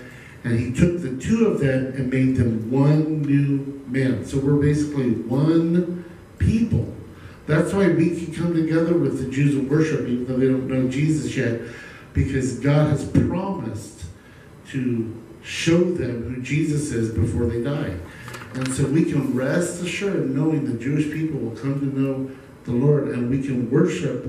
and he took the two of them and made them one new man. So we're basically one people. That's why we can come together with the Jews and worship, even though they don't know Jesus yet, because God has promised to show them who Jesus is before they die. And so we can rest assured knowing the Jewish people will come to know the Lord and we can worship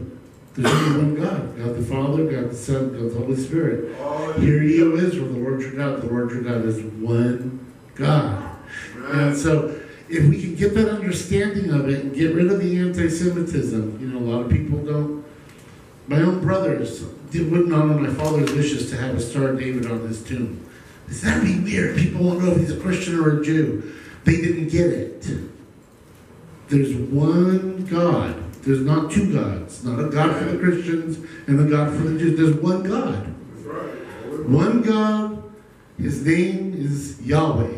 the only one God, God the Father, God the Son, God the Holy Spirit. Hear ye, O Israel, the Lord your God, the Lord your God is one God. And so if we can get that understanding of it and get rid of the anti-Semitism, you know, a lot of people don't. My own brothers did, wouldn't honor my father's wishes to have a Star David on his tomb. It's that'd be weird. People won't know if he's a Christian or a Jew. They didn't get it. There's one God. There's not two gods. Not a God for the Christians and a God for the Jews. There's one God. One God. His name is Yahweh.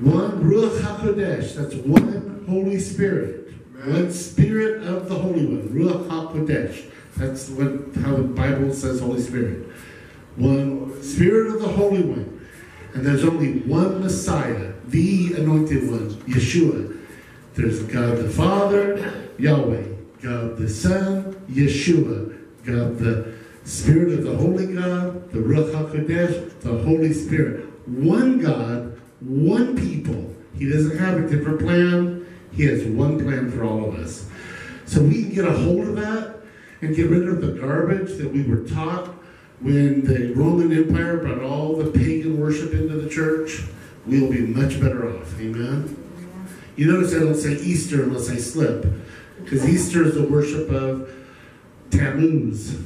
One Ruach HaKodesh. That's one Holy Spirit. One Spirit of the Holy One. Ruach HaKodesh. That's what how the Bible says Holy Spirit. One Spirit of the Holy One. And there's only one Messiah, the anointed one, Yeshua. There's God the Father, Yahweh. God the Son, Yeshua. God the Spirit of the Holy God, the Ruach HaKodesh, the Holy Spirit. One God, one people. He doesn't have a different plan. He has one plan for all of us. So we can get a hold of that and get rid of the garbage that we were taught when the Roman Empire brought all the pagan worship into the church. We'll be much better off. Amen. You notice I don't say Easter unless I slip, because Easter is the worship of Tammuz.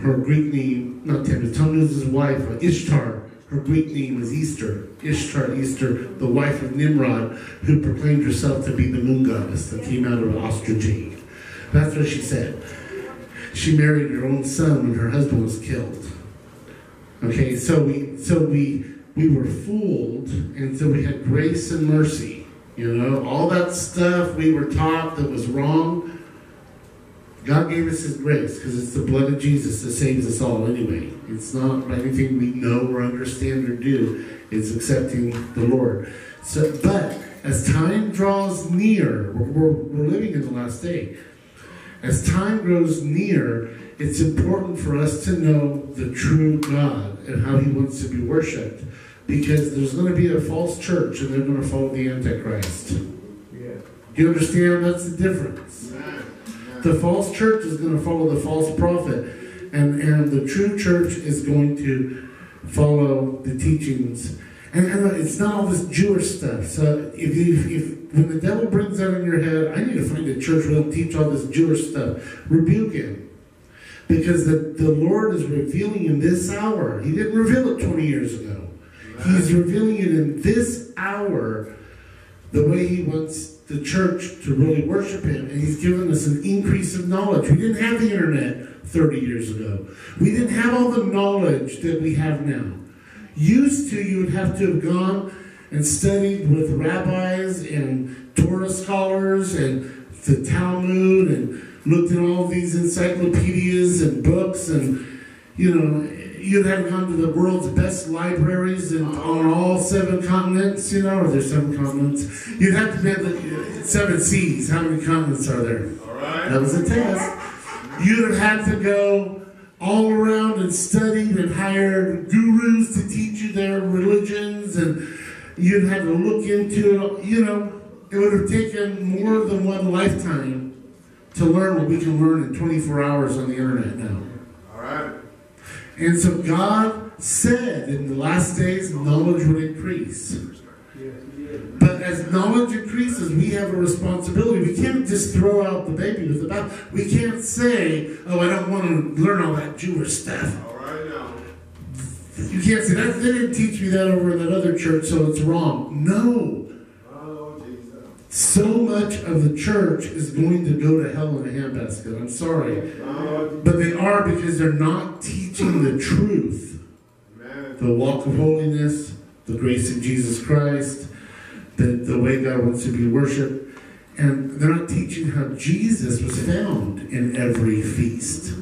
Her Greek name, not Tammuz, Tammuz's wife, Ishtar. Her Greek name is Easter. Ishtar, Easter, the wife of Nimrod, who proclaimed herself to be the moon goddess that came out of Ostrogene. That's what she said. She married her own son when her husband was killed. Okay, so we so we we were fooled, and so we had grace and mercy. You know, all that stuff we were taught that was wrong. God gave us His grace because it's the blood of Jesus that saves us all anyway. It's not anything we know or understand or do. It's accepting the Lord. So, but as time draws near, we're, we're, we're living in the last day. As time grows near, it's important for us to know the true God and how He wants to be worshipped. Because there's going to be a false church and they're going to follow the Antichrist. Do you understand? That's the difference. The false church is going to follow the false prophet, and, and the true church is going to follow the teachings. And, and it's not all this Jewish stuff. So if, you, if when the devil brings that in your head, I need to find a church where they'll teach all this Jewish stuff. Rebuke him. Because the, the Lord is revealing in this hour. He didn't reveal it 20 years ago. He's revealing it in this hour the way he wants the church to really worship him. And he's given us an increase of knowledge. We didn't have the internet 30 years ago. We didn't have all the knowledge that we have now. Used to, you would have to have gone and studied with rabbis and Torah scholars and the Talmud and looked at all these encyclopedias and books and, you know, you'd have gone to the world's best libraries and on all seven continents, you know, or there's seven continents. You'd have to be able to, seven seas. How many continents are there? All right. That was a test. You'd have had to go all around and studied and hired gurus to teach you their religions, and you'd have to look into it. You know, it would have taken more than one lifetime to learn what we can learn in 24 hours on the internet now. All right. And so God said in the last days, knowledge would increase. But as knowledge increases, we have a responsibility. We can't just throw out the baby with the bath. We can't say, oh, I don't want to learn all that Jewish stuff. All right now. You can't say that. They didn't teach me that over in that other church, so it's wrong. No. So much of the church is going to go to hell in a handbasket. I'm sorry. But they are because they're not teaching the truth. The walk of holiness, the grace of Jesus Christ, the, the way God wants to be worshiped. And they're not teaching how Jesus was found in every feast.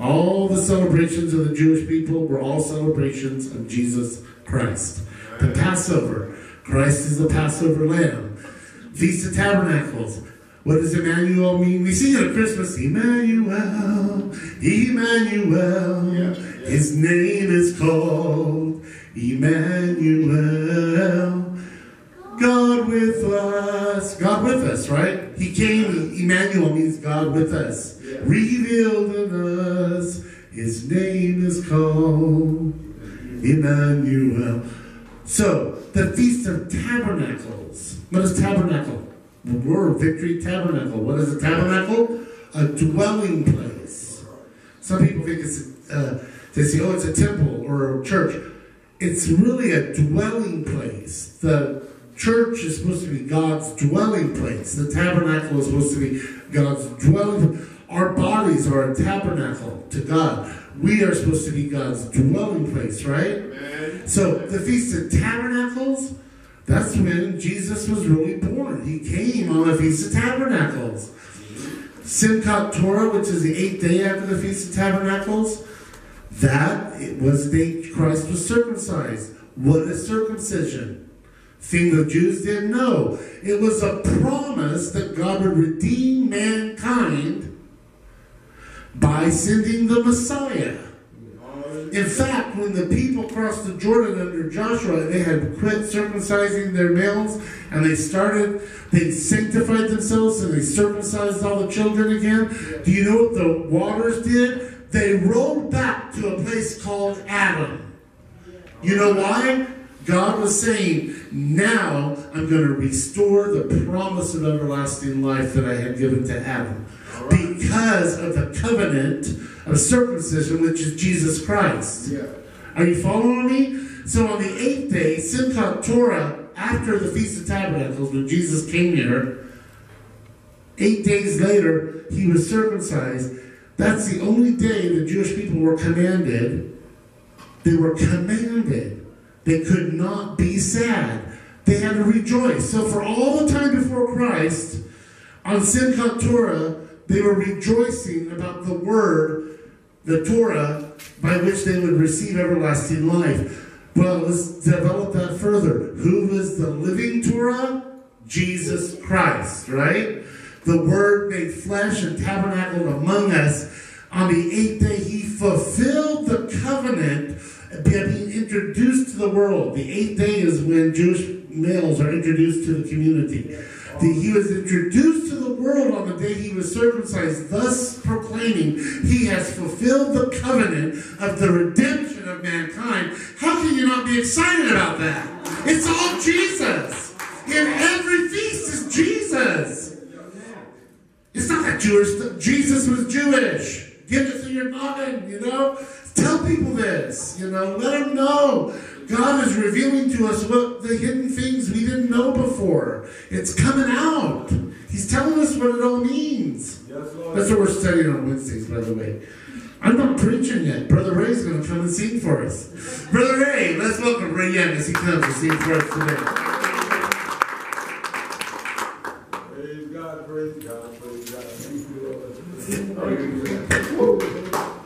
All the celebrations of the Jewish people were all celebrations of Jesus Christ. The Passover, Christ is the Passover lamb. Feast of Tabernacles. What does Emmanuel mean? We sing it at Christmas. Emmanuel, Emmanuel. Yeah. His name is called Emmanuel. God with us. God with us, right? He came. Emmanuel means God with us. Yeah. Revealed in us. His name is called Emmanuel. So, the Feast of Tabernacles. What is tabernacle? The word victory tabernacle. What is a tabernacle? A dwelling place. Some people think it's, uh, they say, oh, it's a temple or a church. It's really a dwelling place. The church is supposed to be God's dwelling place. The tabernacle is supposed to be God's dwelling Our bodies are a tabernacle to God. We are supposed to be God's dwelling place, right? Man. So the Feast of Tabernacles, that's when Jesus was really born. He came on the Feast of Tabernacles. Simchat Torah, which is the eighth day after the Feast of Tabernacles, that it was the day Christ was circumcised. What is circumcision? Thing the Jews didn't know. It was a promise that God would redeem mankind by sending the Messiah. In fact, when the people crossed the Jordan under Joshua, they had quit circumcising their males and they started, they sanctified themselves and they circumcised all the children again. Do you know what the waters did? They rolled back to a place called Adam. You know why? God was saying, now I'm going to restore the promise of everlasting life that I had given to Adam. Because of the covenant of circumcision, which is Jesus Christ. Yeah. Are you following me? So on the eighth day, Simchat Torah, after the Feast of Tabernacles, when Jesus came here, eight days later, he was circumcised. That's the only day the Jewish people were commanded. They were commanded. They could not be sad. They had to rejoice. So for all the time before Christ, on Simchat Torah, they were rejoicing about the word, the Torah, by which they would receive everlasting life. Well, let's develop that further. Who was the living Torah? Jesus Christ, right? The Word made flesh and tabernacled among us. On the eighth day, He fulfilled the covenant being introduced to the world. The eighth day is when Jewish males are introduced to the community. The- he was introduced to the world on the day he was circumcised, thus proclaiming he has fulfilled the covenant of the redemption of mankind. How can you not be excited about that? It's all Jesus. In every feast is Jesus. It's not that Jewish. Jesus was Jewish. Get it through your mind, you know? Tell people this, you know? Let them know. God is revealing to us what the hidden things we didn't know before. It's coming out. He's telling us what it all means. Yes, Lord. That's what we're studying on Wednesdays, by the way. I'm not preaching yet. Brother Ray's going to come and sing for us. Brother Ray, let's welcome Ray Young as he comes to sing for us today. Praise God, praise God, praise God. Thank you, Lord.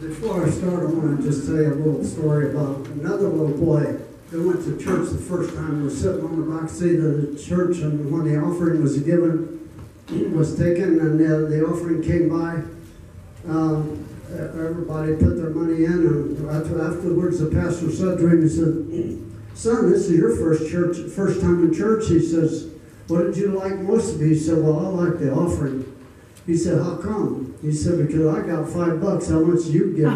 Before I start, I want to just say a little story about another little boy that went to church the first time. He was sitting on the back seat of the church, and when the offering was given, was taken, and uh, the offering came by, um, everybody put their money in, and after, afterwards, the pastor said to him, he said, "Son, this is your first church, first time in church." He says, "What did you like most of it?" He said, "Well, I like the offering." He said, how come? He said, because I got five bucks, how much you get?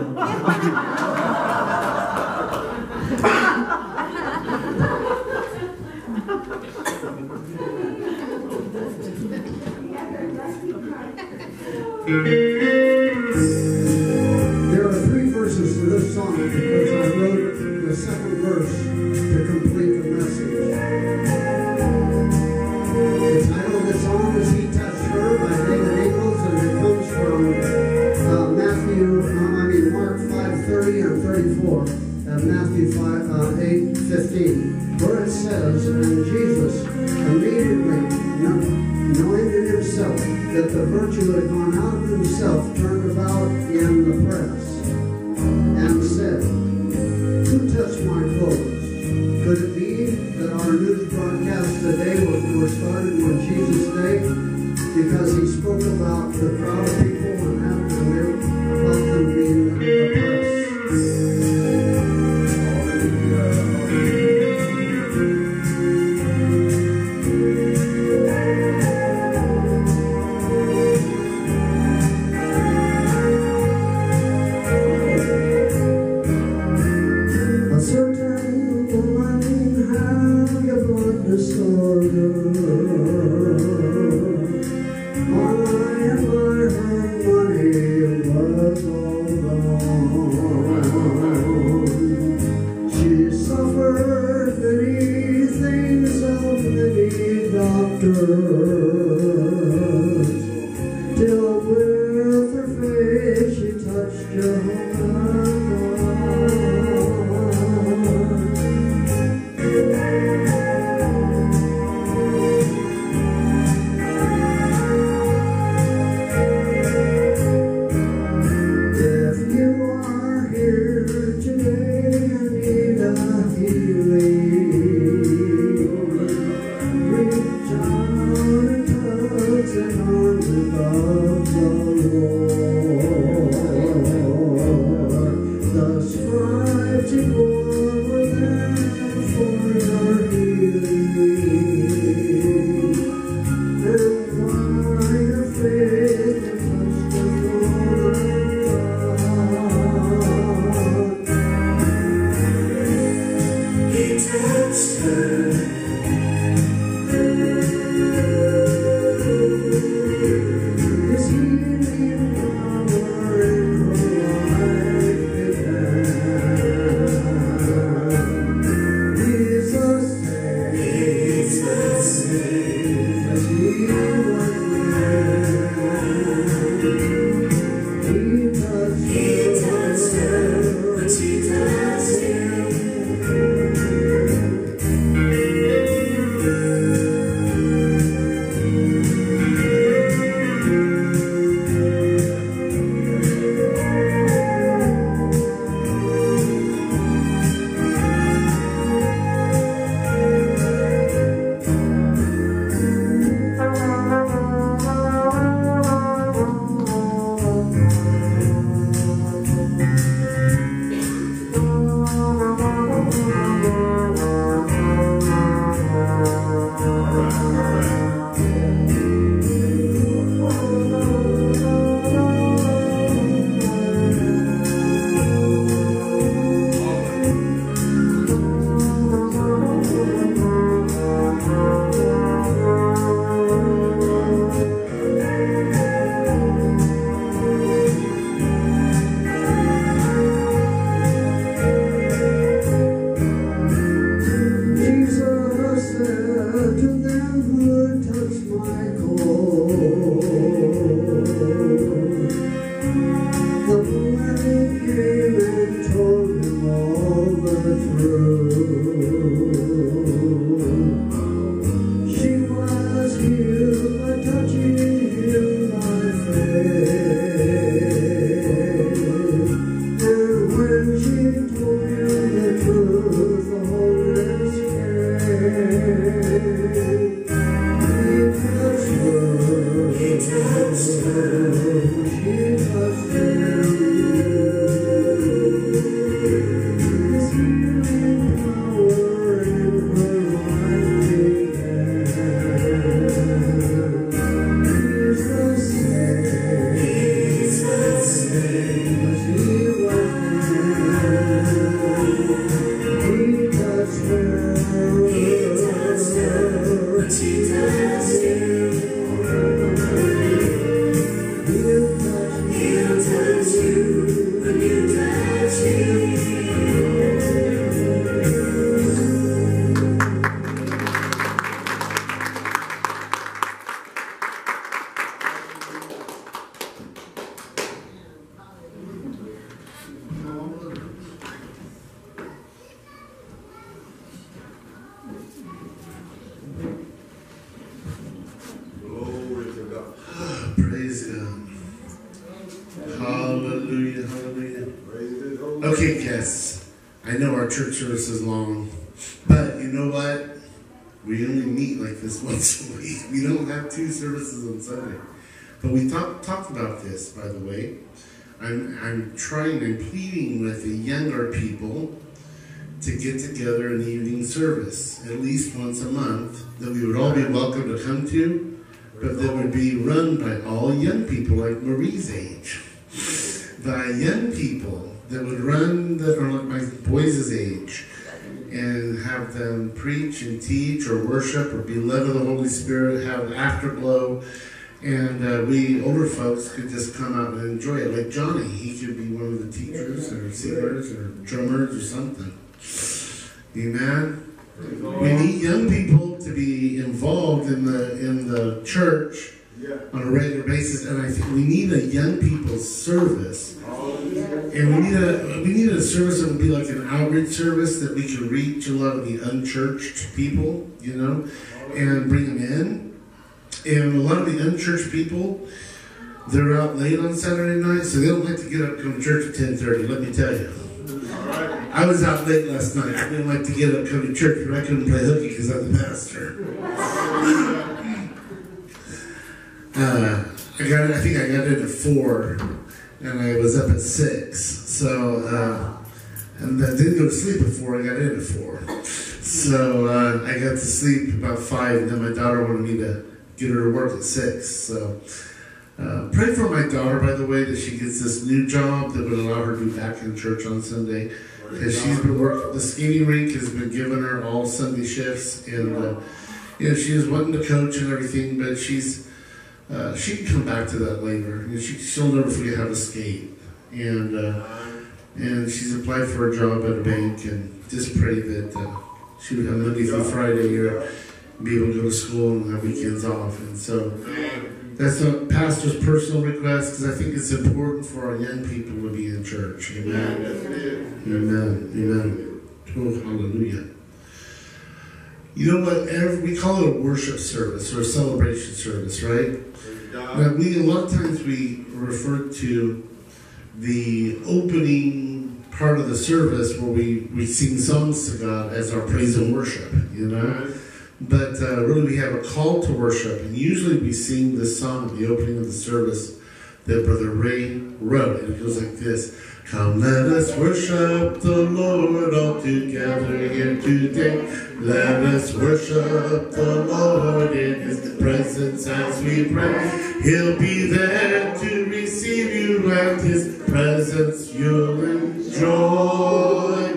that the virtue had gone out of himself, welcome to come to, but that would be run by all young people like Marie's age. By young people that would run that are like my boys' age and have them preach and teach or worship or be led of the Holy Spirit, have an afterglow. And uh, we older folks could just come out and enjoy it. Like Johnny, he could be one of the teachers or singers or drummers or something. Amen. We need young people to be involved in the in the church on a regular basis, and I think we need a young people's service. And we need a we need a service that would be like an outreach service that we can reach a lot of the unchurched people, you know, and bring them in. And a lot of the unchurched people, they're out late on Saturday night, so they don't like to get up and come to church at ten thirty. Let me tell you. I was out late last night. I didn't like to get up, come to church, but I couldn't play hooky because I'm the pastor. Uh, I got, I think I got in at four, and I was up at six. So, uh, and I didn't go to sleep four. I got in at four. So uh, I got to sleep about five, and then my daughter wanted me to get her to work at six. So. Uh, pray for my daughter, by the way, that she gets this new job that would allow her to be back in church on Sunday. Because she's been working, the skating rink has been giving her all Sunday shifts, and uh, you know she was wanting to coach and everything, but she's uh, she can come back to that later. You know, she she'll never forget how to skate, and uh, and she's applied for a job at a bank, and just pray that uh, she would have Monday through Friday or be able to go to school and have weekends off, and so. That's a pastor's personal request because I think it's important for our young people to be in church. Amen. Amen. Amen. Oh, hallelujah. You know what? Every, we call it a worship service or a celebration service, right? Now, we a lot of times we refer to the opening part of the service where we, we sing songs to God as our praise and worship, you know? But uh, really, we have a call to worship, and usually we sing this song at the opening of the service that Brother Ray wrote, and it goes like this Come, let us worship the Lord all together here today. Let us worship the Lord in His presence as we pray. He'll be there to receive you, and His presence you'll enjoy.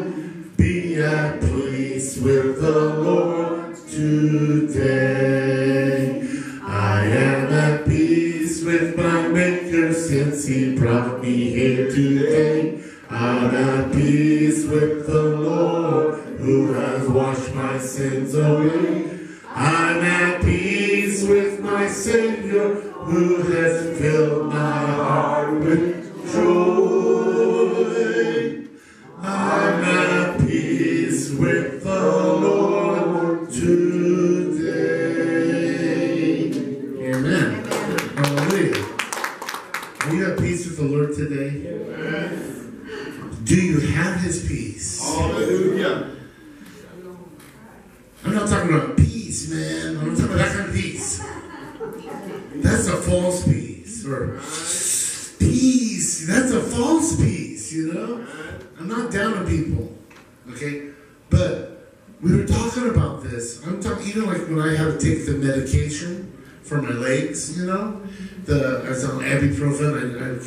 Be at peace with the Lord today. I am at peace with my Maker since He brought me here today. I'm at peace with the Lord who has washed my sins away. I'm at peace with my Savior who has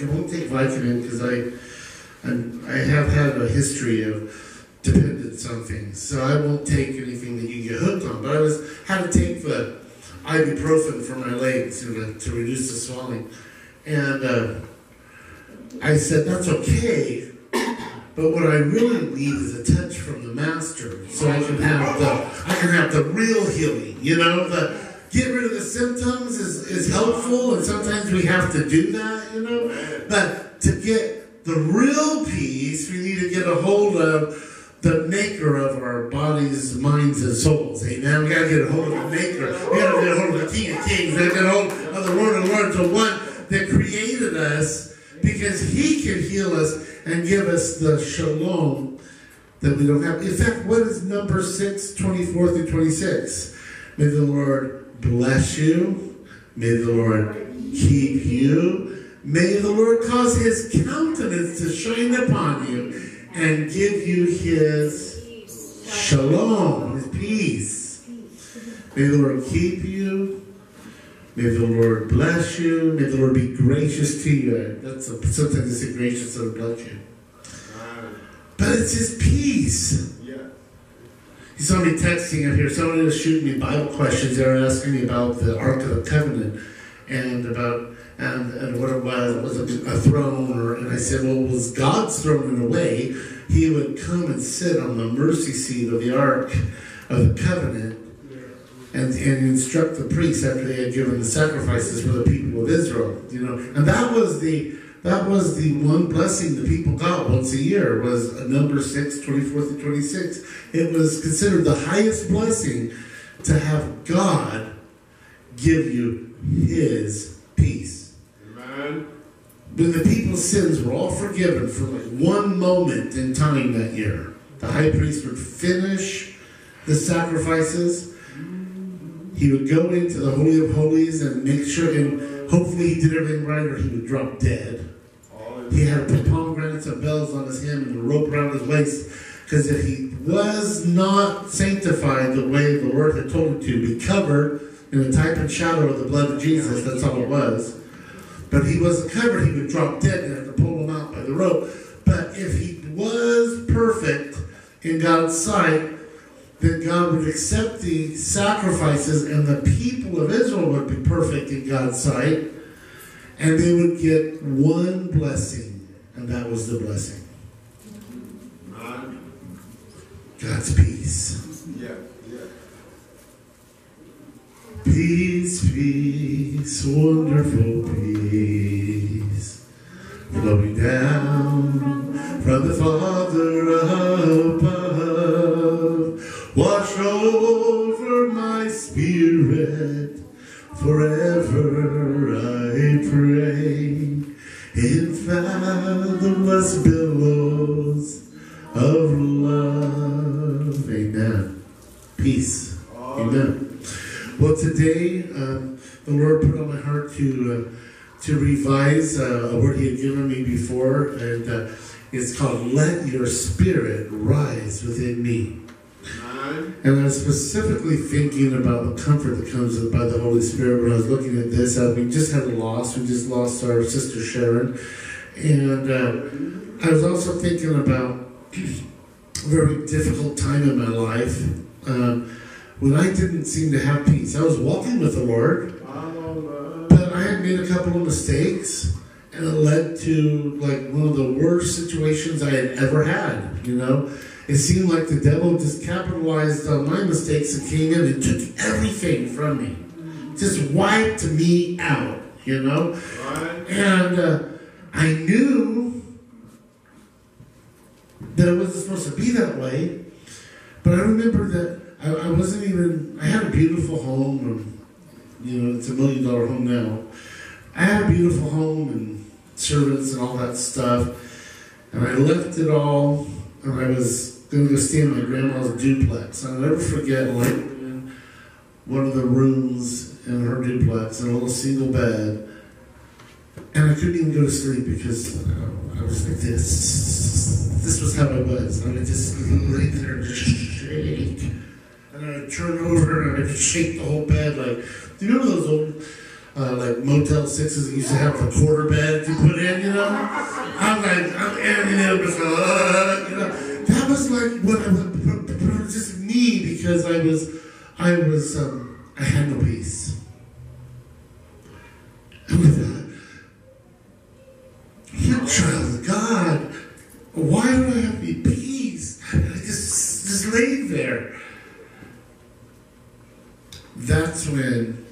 I won't take Vicodin because I, I have had a history of dependence on things. So I won't take anything that you get hooked on. But I was had to take the ibuprofen for my legs you know, to reduce the swelling. And uh, I said, that's okay. But what I really need is a touch from the master, so I can have the I can have the real healing. You know, the get rid of the symptoms is, is helpful, and sometimes we have to do that. You know, but to get the real peace, we need to get a hold of the maker of our bodies, minds, and souls. Amen. We gotta get a hold of the maker. We gotta get a hold of the King of Kings. We gotta get a hold of the Lord of Lords, the one that created us Because He can heal us and give us the shalom that we don't have. In fact, what is number 6, 24 through 26? May the Lord bless you. May the Lord keep you. May the Lord cause His countenance to shine upon you and give you His shalom, His peace. May the Lord keep you. May the Lord bless you. May the Lord be gracious to you. That's a, sometimes it's a gracious and bless you. But it's His peace. You saw me texting up here. Somebody was shooting me Bible questions. They were asking me about the Ark of the Covenant and about and, and what it was. Was it a throne? Or, and I said, well, was God's throne in a way. He would come and sit on the mercy seat of the Ark of the Covenant and, and instruct the priests after they had given the sacrifices for the people of Israel. You know, and that was the that was the one blessing the people got once a year was number 6, 24 through 26. It was considered the highest blessing to have God give you his peace. Amen. When the people's sins were all forgiven for like one moment in time that year, the high priest would finish the sacrifices. He would go into the Holy of Holies and make sure, and hopefully he did everything right, or he would drop dead. He had pomegranates and bells on his hand and a rope around his waist. Because if he was not sanctified the way the Lord had told him to, be covered in the type and shadow of the blood of Jesus, that's all it was. But he wasn't covered, he would drop dead and have to pull him out by the rope. But if he was perfect in God's sight, then God would accept the sacrifices and the people of Israel would be perfect in God's sight. And they would get one blessing, and that was the blessing God's peace. Yeah. Yeah. Peace, peace, wonderful peace, flowing down from the Father forever, I pray, in fathomless billows of love. Amen. Peace. Amen. Well, today um, the Lord put on my heart to uh, to revise uh, a word He had given me before, and uh, it's called "Let Your Spirit Rise Within Me." And I was specifically thinking about the comfort that comes by the Holy Spirit when I was looking at this. Uh, we just had a loss. We just lost our sister Sharren, and uh, I was also thinking about a very difficult time in my life. Um, when I didn't seem to have peace. I was walking with the Lord, but I had made a couple of mistakes, and it led to like one of the worst situations I had ever had. You know, it seemed like the devil just capitalized on my mistakes and came in and took everything from me, just wiped me out. You know, Right. and uh, I knew that it wasn't supposed to be that way, but I remember that I, I wasn't even, I had a beautiful home, and, you know, it's a million dollar home now. I had a beautiful home and servants and all that stuff, and I left it all, and I was going to go stay in my grandma's duplex. I'll never forget, like, in one of the rooms in her duplex, in a little single bed, and I couldn't even go to sleep because I was like this. This was how I was. I would just lay there and just shake. And I would turn over and I would shake the whole bed. Like, do you remember those old uh, like Motel Sixes that used to have the quarter bed you put in, you know? I'm like, I'm and it was, uh, you know. That was like what I was, just me because I was, I was, um, I had no peace. And with that, you're a child of God. Why do I have any peace? I just, just laid there. That's when,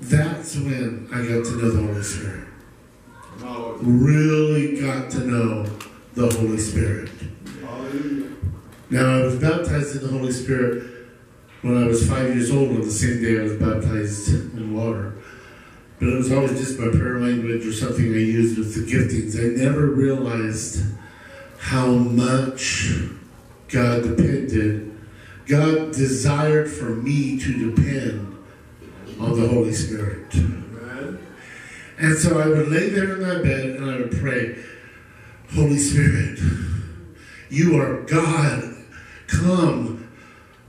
that's when I got to know the Holy Spirit. Really got to know the Holy Spirit. Now, I was baptized in the Holy Spirit when I was five years old, on the same day I was baptized in water. but it was always just my prayer language or something I used with the giftings. I never realized how much God depended, God desired for me to depend on the Holy Spirit. And so I would lay there in my bed and I would pray, Holy Spirit, you are God. Come,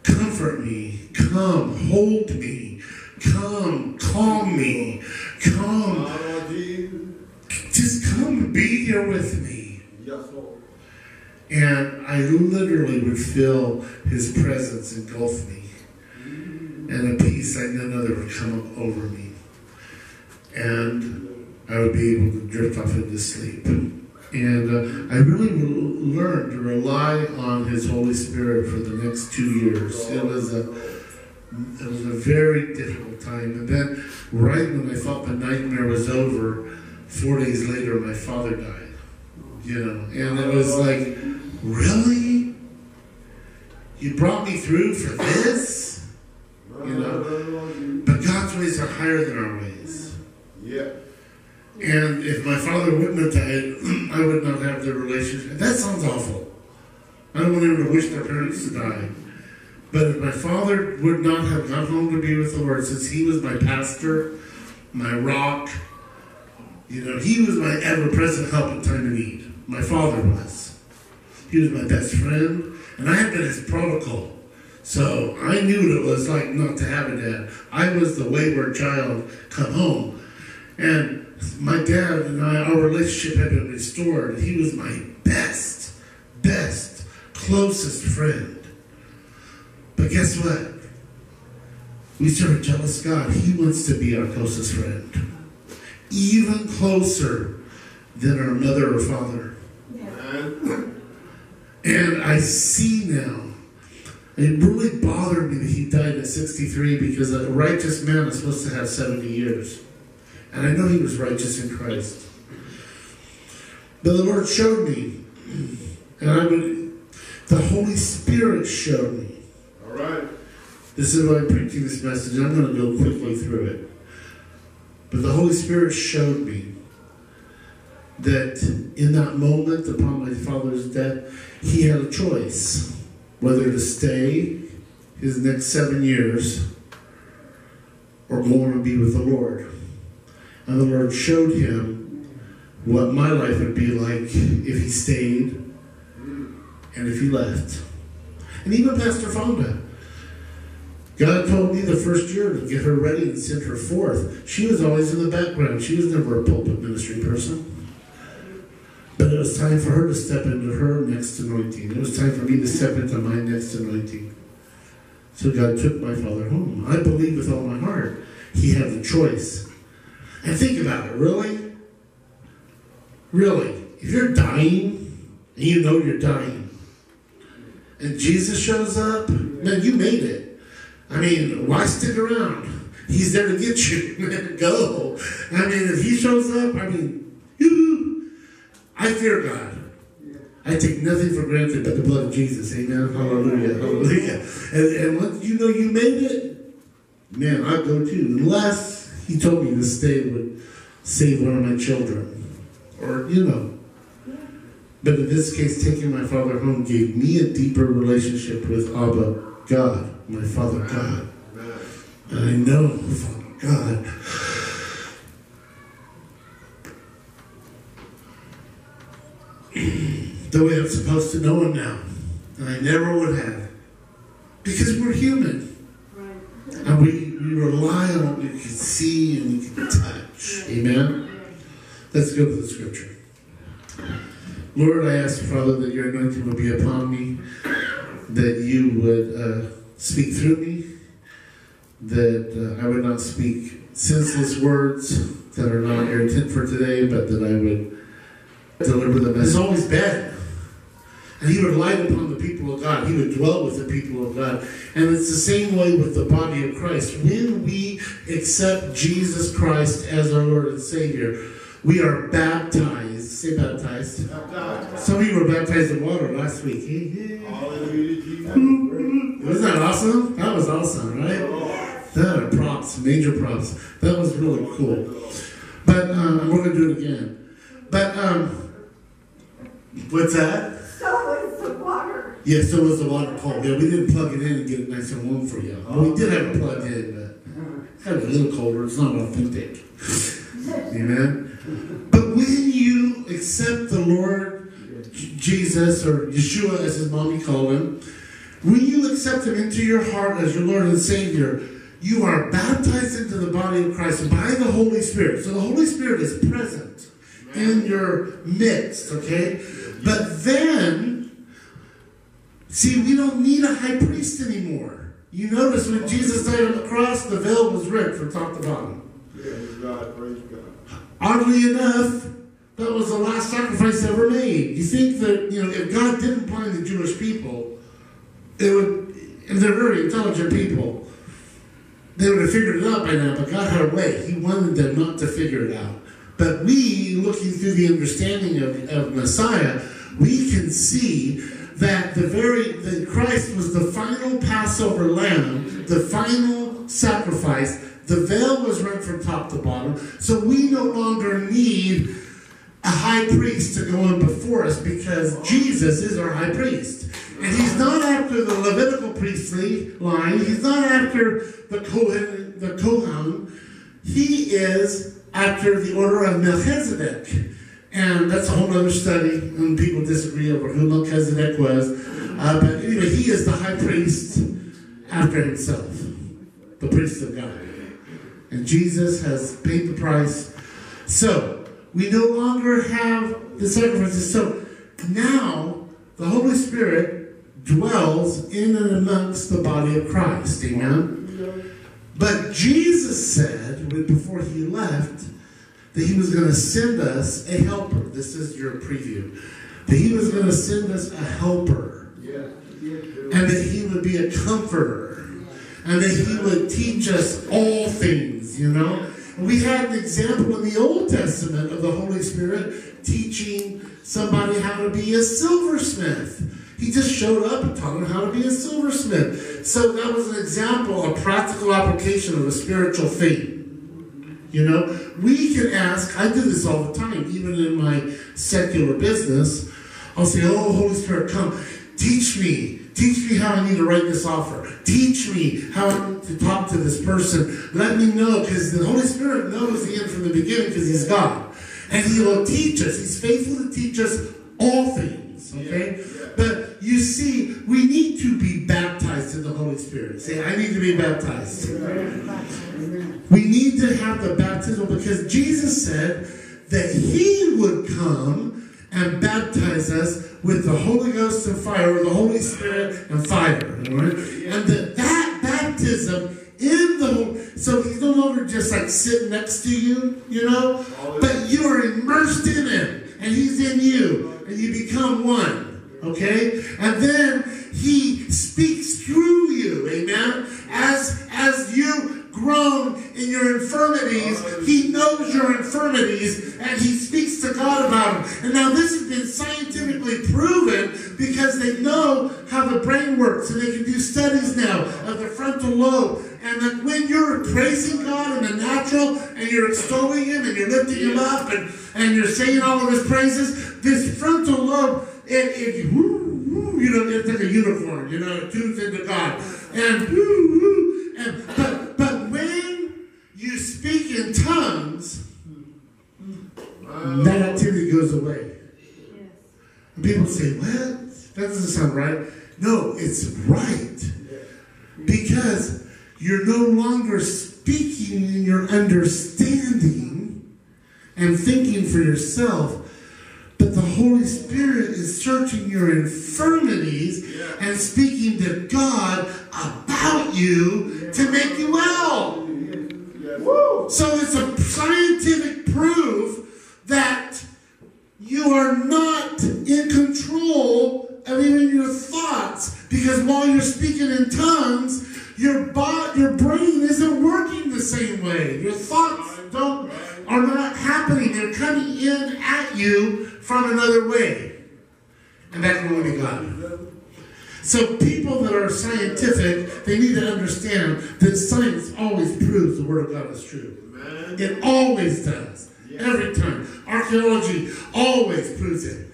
comfort me. Come, hold me. Come, calm me. Come, just come be here with me. And I literally would feel his presence engulf me. Mm-hmm. And a peace like none other would come over me. And I would be able to drift off into sleep. And uh, I really learned to rely on his Holy Spirit for the next two years. It was a it was a very difficult time. And then, right when I thought the nightmare was over, four days later, my father died. You know, and it was like, really? You brought me through for this? You know, but God's ways are higher than our ways. Yeah. And if my father wouldn't have died, I would not have the relationship. That sounds awful. I don't want anyone to wish their parents to die. But if my father would not have gone home to be with the Lord, since he was my pastor, my rock, you know, he was my ever present help in time of need. My father was. He was my best friend, and I had been his prodigal. So I knew what it was like not to have a dad. I was the wayward child come home. And my dad and I, our relationship had been restored. He was my best, best, closest friend. But guess what? We serve a jealous God. He wants to be our closest friend. Even closer than our mother or father. And I see now, it really bothered me that he died at 63 because a righteous man is supposed to have 70 years. And I know he was righteous in Christ. But the Lord showed me, and I would, the Holy Spirit showed me. All right. This is why I'm preaching this message. I'm going to go quickly through it. But the Holy Spirit showed me that in that moment upon my father's death, he had a choice whether to stay his next seven years or go on and be with the Lord. And the Lord showed him what my life would be like if he stayed and if he left. And even Pastor Fonda. God told me the first year to get her ready and send her forth. She was always in the background. She was never a pulpit ministry person. But it was time for her to step into her next anointing. It was time for me to step into my next anointing. So God took my father home. I believe with all my heart he had the choice. And think about it, really? Really? If you're dying and you know you're dying, and Jesus shows up, man, you made it. I mean, why stick around? He's there to get you. Go. I mean, if he shows up, I mean, yoo I fear God. I take nothing for granted but the blood of Jesus. Amen. Hallelujah. Hallelujah. And, and once you know you made it, man, I'd go too. Unless he told me this day would save one of my children. Or, you know. But in this case, taking my father home gave me a deeper relationship with Abba, God, my Father God. And I know, Father God, the way I'm supposed to know Him now. And I never would have. Because we're human. And we, we rely on what we can see and we can touch. Amen? Let's go to the scripture. Lord, I ask, Father, that your anointing would be upon me, that you would uh, speak through me, that uh, I would not speak senseless words that are not your intent for today, but that I would deliver them as always been. And he would light upon the people of God. He would dwell with the people of God. And it's the same way with the body of Christ. When we accept Jesus Christ as our Lord and Savior, we are baptized. Say baptized. Baptized. Some of you were baptized in water last week. Hallelujah, Wasn't that awesome? That was awesome, right? That props, major props. That was really cool. But um, we're gonna do it again. But um, what's that? So is the water. Yeah, so was the water pump. Yeah, we didn't plug it in and get it nice and warm for you. Well, we did have it plugged in, but of a little colder. It's not authentic. Amen. But when you accept the Lord Jesus or Yeshua, as his mommy called him, when you accept him into your heart as your Lord and Savior, you are baptized into the body of Christ by the Holy Spirit. So the Holy Spirit is present in your midst, okay? But then, see, we don't need a high priest anymore. You notice when Jesus died on the cross, the veil was ripped from top to bottom. Praise God, praise God. Oddly enough, that was the last sacrifice ever made. You think that, you know, if God didn't blind the Jewish people, they would, and they're very intelligent people, they would have figured it out by now, but God had a way. He wanted them not to figure it out. But we, looking through the understanding of, of Messiah, we can see that the very that Christ was the final Passover lamb, the final sacrifice. The veil was rent from top to bottom, so we no longer need a high priest to go in before us because Jesus is our high priest. And he's not after the Levitical priestly line. He's not after the Kohen, the Kohan. He is after the order of Melchizedek. And that's a whole other study, and people disagree over who Melchizedek was. Uh, but anyway, he is the high priest after himself, the priest of God. And Jesus has paid the price. So, we no longer have the sacrifices. So, now the Holy Spirit dwells in and amongst the body of Christ. Amen? But Jesus said, when- before he left, that he was going to send us a helper. This is your preview. That he was going to send us a helper. And that he would be a comforter. And that he would teach us all things, you know? We had an example in the Old Testament of the Holy Spirit teaching somebody how to be a silversmith. He just showed up and taught them how to be a silversmith. So that was an example, a practical application of a spiritual thing. You know, we can ask, I do this all the time, even in my secular business. I'll say, Oh, Holy Spirit, come, teach me. Teach me how I need to write this offer. Teach me how I need to talk to this person. Let me know, because the Holy Spirit knows the end from the beginning because He's God. And He will teach us. He's faithful to teach us all things. Okay? But you see, we need to be baptized in the Holy Spirit. Say, I need to be baptized. We need to have the baptism because Jesus said that He would come and baptize us with the Holy Ghost and fire, or the Holy Spirit and fire. right? And that, that baptism in the Hol- so He's no longer just like sitting next to you, you know, but you are immersed in Him and He's in you and you become one. Okay? And then he speaks through you, amen? As as you grown in your infirmities, he knows your infirmities and he speaks to God about them. And now this has been scientifically proven because they know how the brain works and they can do studies now of the frontal lobe. And that when you're praising God in the natural and you're extolling him and you're lifting him up and, and you're saying all of his praises, this frontal lobe it, it woo, woo, you know, it's like a unicorn, you know, it tunes into God. And woo, woo, and but but when you speak in tongues, hmm. that activity goes away. And people say, What? That doesn't sound right. No, it's right. Because you're no longer speaking in your understanding and thinking for yourself, but the Holy Spirit is searching your infirmities and speaking to God about you to make you well. So it's a scientific proof that you are not in control of even your thoughts because while you're speaking in tongues, your body, your brain isn't working the same way. Your thoughts don't are not happening. They're coming in at you from another way. And that's only be God. So people that are scientific, they need to understand that science always proves the Word of God is true. It always does. Every time. Archaeology always proves it.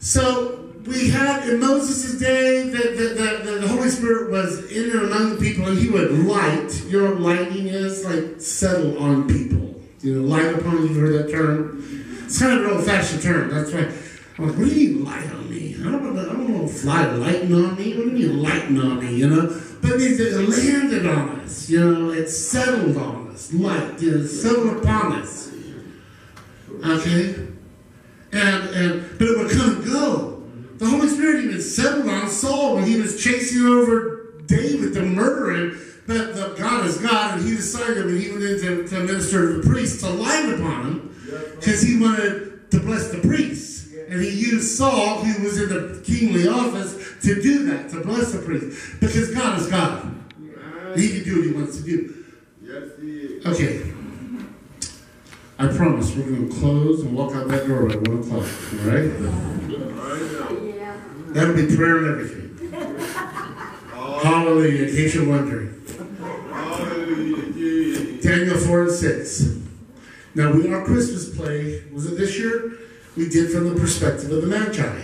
So we had in Moses' day that the, the, the, Holy Spirit was in and among the people and he would light. You know what lighting is? Like settle on people. You know, light upon you, you've heard that term? It's kind of an old fashioned term. That's why I'm like, what do you mean light on me? I don't I don't know fly lighting on me. What do you mean lighting on me? You know? But it, it landed on us, you know, it settled on us. Light, you know, settled upon us. Okay? And and but it would come and go. The Holy Spirit even settled on Saul when he was chasing over David to murder him. But the God is God, and he decided when he went in to, to minister to the priest to light upon him because he wanted to bless the priests. And he used Saul, who was in the kingly office, to do that, to bless the priest. Because God is God. He can do what he wants to do. Yes, he is. Okay. I promise we're going to close and walk out that door at 1 o'clock. All right? Now. That'll be prayer and everything. Hallelujah, in case you're wondering. Hallelujah. Daniel 4 and 6. Now, we, our Christmas play, was it this year? We did from the perspective of the Magi.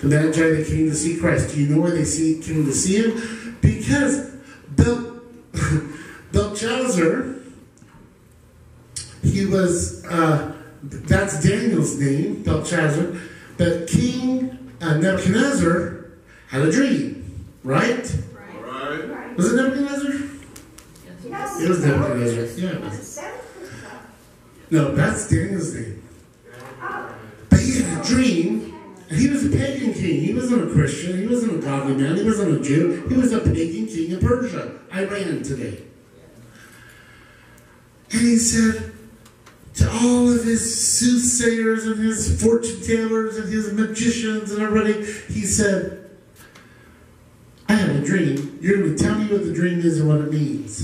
The Magi that came to see Christ. Do you know where they see, came to see him? Because Bel, Belshazzar, he was, uh, that's Daniel's name, Belshazzar, but King uh, Nebuchadnezzar had a dream, right? Right. right. Was it Nebuchadnezzar? Yes. It was Nebuchadnezzar. Yeah. No, that's Daniel's name. But he had a dream, he was a pagan king. He wasn't a Christian. He wasn't a godly man. He wasn't a Jew. He was a pagan king of Persia, Iran today. And he said to all of his soothsayers and his fortune tellers and his magicians and everybody, he said, I have a dream. You're going to tell me what the dream is and what it means.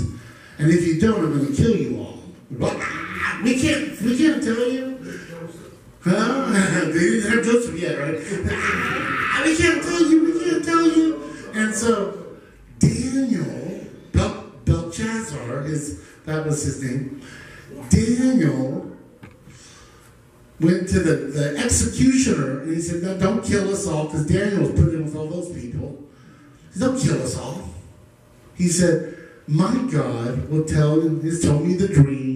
And if you don't, I'm going to kill you all. We can't, we can't tell you. Huh? they didn't have Joseph yet, right? Ah, we can't tell you, we can't tell you. And so Daniel, Bel- Belshazzar, is, that was his name. Daniel went to the, the executioner and he said, no, don't kill us all, because Daniel was put in with all those people. Said, don't kill us all. He said, my God will tell, he's told me the dream.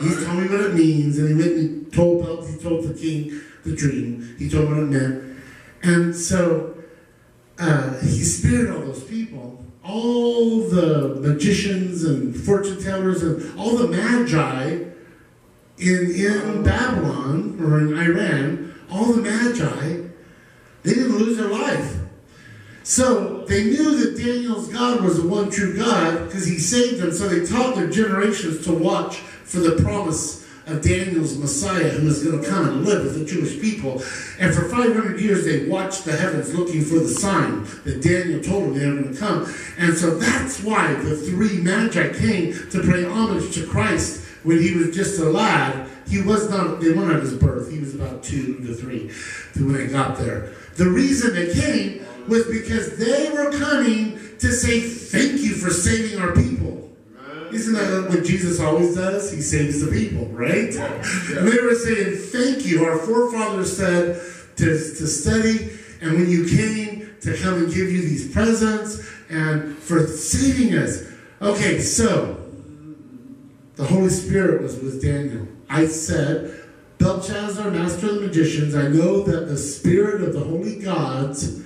He's told me what it means, and he went and told he told the king the dream. He told what it meant, and so uh, he spared all those people, all the magicians and fortune tellers and all the magi in in Babylon or in Iran. All the magi, they didn't lose their life. So they knew that Daniel's God was the one true God because he saved them. So they taught their generations to watch for the promise of Daniel's Messiah who is going to come and live with the Jewish people. And for 500 years they watched the heavens looking for the sign that Daniel told them they were going to come. And so that's why the three magi came to pay homage to Christ when he was just a lad. He was not, they weren't at his birth. He was about two to three when they got there. The reason they came was because they were coming to say thank you for saving our people. Isn't that what Jesus always does? He saves the people, right? And they were saying thank you. Our forefathers said to, to study, and when you came to come and give you these presents, and for saving us. Okay, so the Holy Spirit was with Daniel. I said, Belshazzar, master of the magicians, I know that the spirit of the holy gods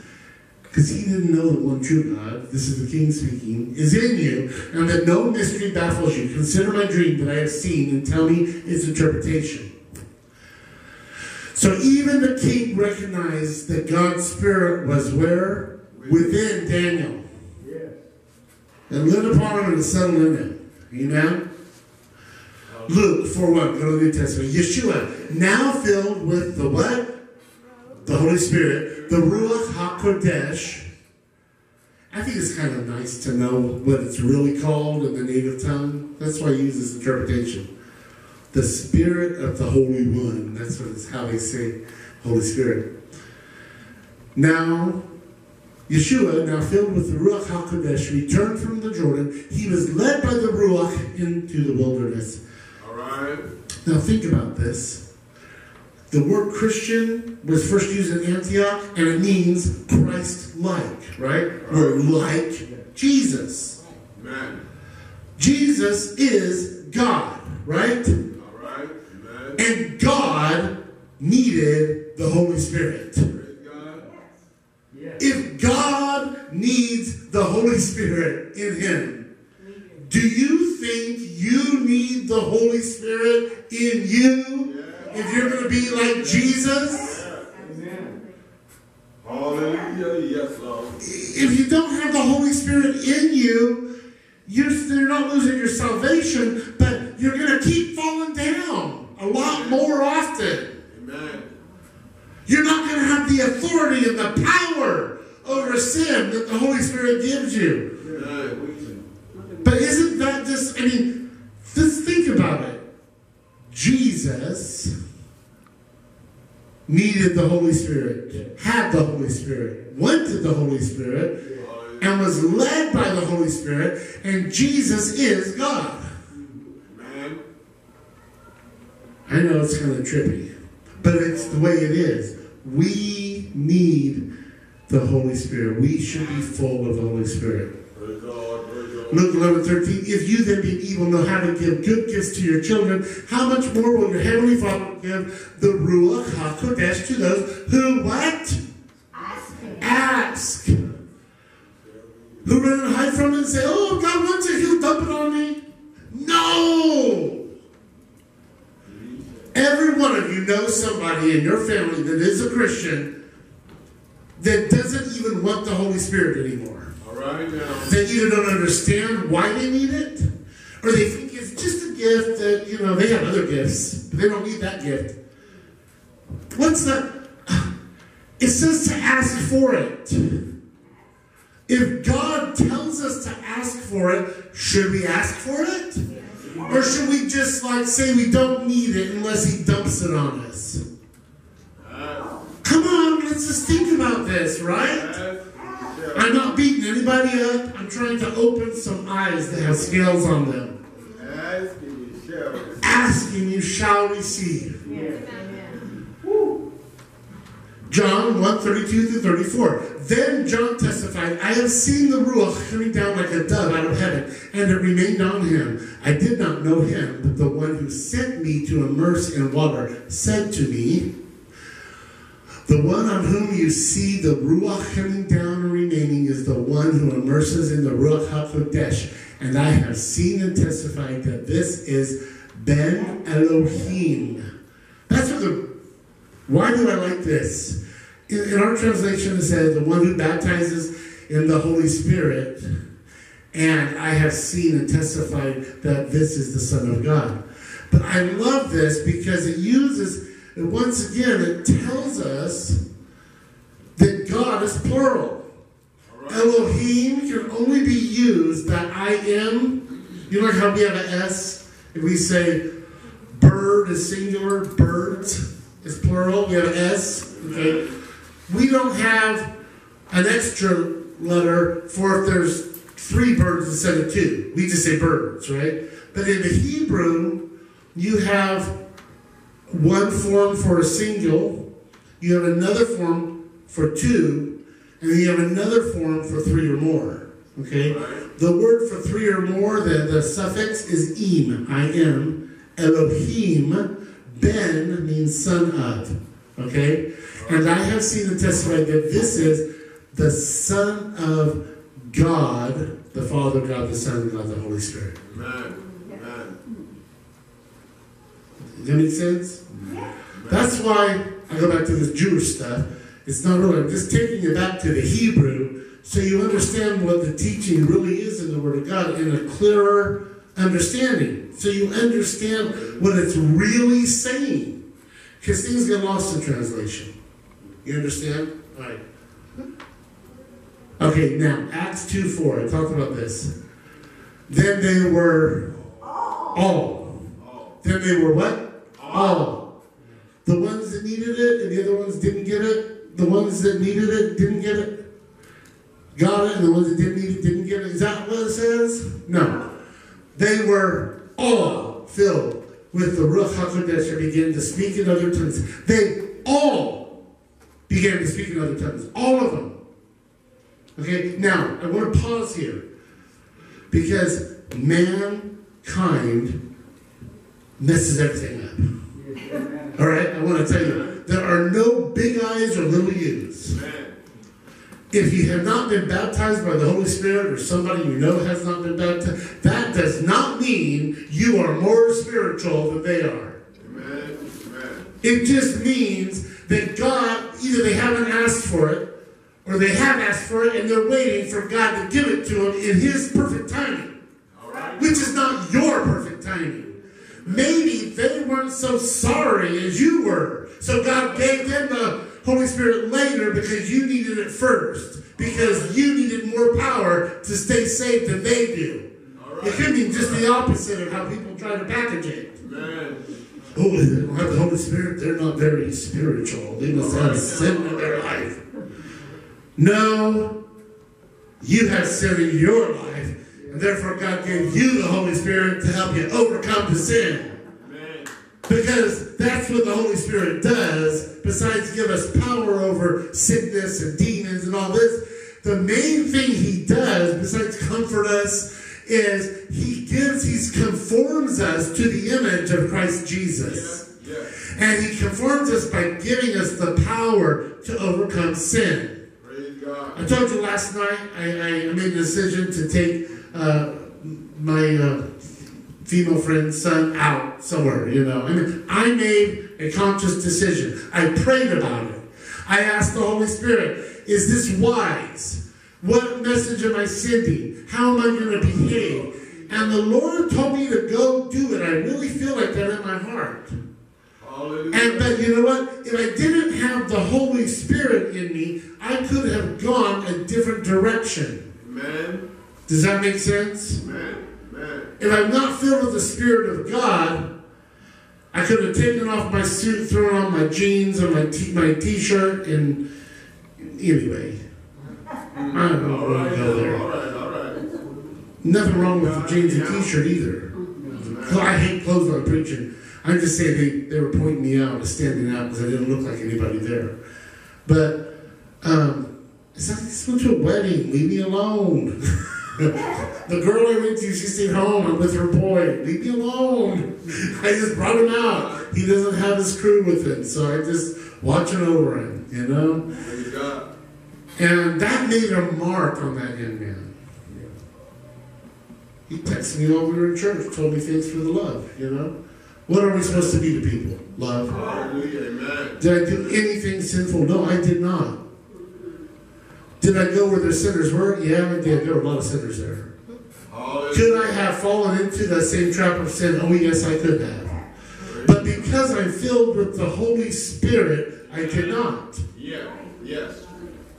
because he didn't know the one true God, this is the king speaking, is in you, and that no mystery baffles you. Consider my dream that I have seen and tell me its interpretation. So even the king recognized that God's spirit was where? Within Daniel. And lived upon him and settled in him. Amen? Luke 4 1, go to the New Testament. Yeshua, now filled with the what? The Holy Spirit, the Ruach HaKodesh. I think it's kind of nice to know what it's really called in the native tongue. That's why I use this interpretation. The Spirit of the Holy One. That's what it's how they say Holy Spirit. Now Yeshua, now filled with the Ruach HaKodesh, returned from the Jordan. He was led by the Ruach into the wilderness. All right. Now think about this. The word Christian was first used in Antioch, and it means Christ-like, right? We're like Jesus. Amen. Jesus is God, right? All right. Amen. And God needed the Holy Spirit. God. If God needs the Holy Spirit in him, do you think you need the Holy Spirit in you if you're going to be like Jesus? Hallelujah. Yes, Lord. If you don't have the Holy Spirit in you, you're, you're not losing your salvation, but you're going to keep falling down a lot more often. Amen. You're not going to have the authority and the power over sin that the Holy Spirit gives you. Amen. But isn't that just, I mean, just think about it. Jesus needed the Holy Spirit, had the Holy Spirit, went to the Holy Spirit, and was led by the Holy Spirit, and Jesus is God. I know it's kind of trippy, but it's the way it is. We need the Holy Spirit. We should be full of the Holy Spirit. Praise God. Praise God. Luke 11, 13. If you then being evil know how to give good gifts to your children, how much more will your heavenly Father give the Ruach HaKodesh to those who what? Ask. Ask. Who run and hide from it and say, oh, God wants it, he'll dump it on me. No! Every one of you knows somebody in your family that is a Christian that doesn't even want the Holy Spirit anymore that either don't understand why they need it, or they think it's just a gift that, you know, they have other gifts, but they don't need that gift. What's that? It says to ask for it. If God tells us to ask for it, should we ask for it? Or should we just like say we don't need it unless he dumps it on us? Come on, let's just think about this, right? I'm not beating anybody up. I'm trying to open some eyes that have scales on them. Ask and you shall receive. Ask you shall receive. John 1 32 through 34. Then John testified, I have seen the Ruach coming down like a dove out of heaven, and it remained on him. I did not know him, but the one who sent me to immerse in water said to me, The one on whom you see the Ruach coming down and remaining is the one who immerses in the Ruach HaKodesh. And I have seen and testified that this is Ben Elohim. That's what the. Why do I like this? In, in our translation, it says, the one who baptizes in the Holy Spirit. And I have seen and testified that this is the Son of God. But I love this because it uses, and once again, it tells us that God is plural. Elohim can only be used that I am. You know like how we have an S? If we say bird is singular, birds is plural, we have an S. Okay. We don't have an extra letter for if there's three birds instead of two. We just say birds, right? But in the Hebrew, you have one form for a single, you have another form for two, and you have another form for three or more. Okay? The word for three or more, the, the suffix is im, I am. Elohim, ben means son of. Okay? And I have seen and testified that this is the Son of God, the Father God, the Son of God, the Holy Spirit. Amen. Amen. Does that make sense? That's why I go back to this Jewish stuff. It's not really, I'm just taking you back to the Hebrew so you understand what the teaching really is in the Word of God in a clearer understanding. So you understand what it's really saying. Because things get lost in translation. You understand? All right. Okay, now, Acts 2 4. I talked about this. Then they were oh. all. Then they were what? All. The ones that needed it and the other ones didn't get it. The ones that needed it didn't get it. got it and the ones that didn't eat it didn't get it. Is that what it says? No. They were all filled with the Ruach HaKodesh and began to speak in other tongues. They all began to speak in other tongues. All of them. Okay, now I want to pause here because mankind messes everything up. All right, I want to tell you there are no big eyes or little U's. If you have not been baptized by the Holy Spirit or somebody you know has not been baptized, that does not mean you are more spiritual than they are. It just means that God, either they haven't asked for it, or they have asked for it and they're waiting for God to give it to them in His perfect timing, which is not your perfect timing. Maybe they weren't so sorry as you were, so God gave them the Holy Spirit later because you needed it first, because you needed more power to stay saved than they do. It could be just the opposite of how people try to package it. Oh, they don't have the Holy Spirit. They're not very spiritual. They must have sin in their life. No, you have sin in your life, and therefore God gave you the Holy Spirit to help you overcome the sin. Because that's what the Holy Spirit does, besides give us power over sickness and demons and all this. The main thing he does, besides comfort us, is he gives, he conforms us to the image of Christ Jesus. And he conforms us by giving us the power to overcome sin. I told you last night I, I made a decision to take uh, my uh, female friend's son out somewhere, you know. I mean, I made a conscious decision. I prayed about it. I asked the Holy Spirit, is this wise? What message am I sending? How am I going to behave? And the Lord told me to go do it. I really feel like that in my heart. And but you know what? If I didn't have the Holy Spirit in me, I could have gone a different direction. Amen. Does that make sense? Amen. Amen. If I'm not filled with the Spirit of God, I could have taken off my suit, thrown on my jeans and my t- my t-shirt, and anyway, I don't know All where right. to go there. All right. All right. Nothing wrong with the jeans and t-shirt either. I hate clothes when I'm preaching. I'm just saying they, they were pointing me out as standing out because I didn't look like anybody there. But um, it's like just went to a wedding. Leave me alone. the girl I went to, she stayed home. I'm with her boy. Leave me alone. I just brought him out. He doesn't have his crew with him, so I just watching over him. You know. And that made a mark on that young man. He texted me over in church, told me thanks for the love, you know? What are we supposed to be to people? Love. Hallelujah. Amen. Did I do anything sinful? No, I did not. Did I go where the sinners were? Yeah, I did. There were a lot of sinners there. Could I have fallen into that same trap of sin? Oh, yes, I could have. But because I'm filled with the Holy Spirit, I could not. Yeah. Yes.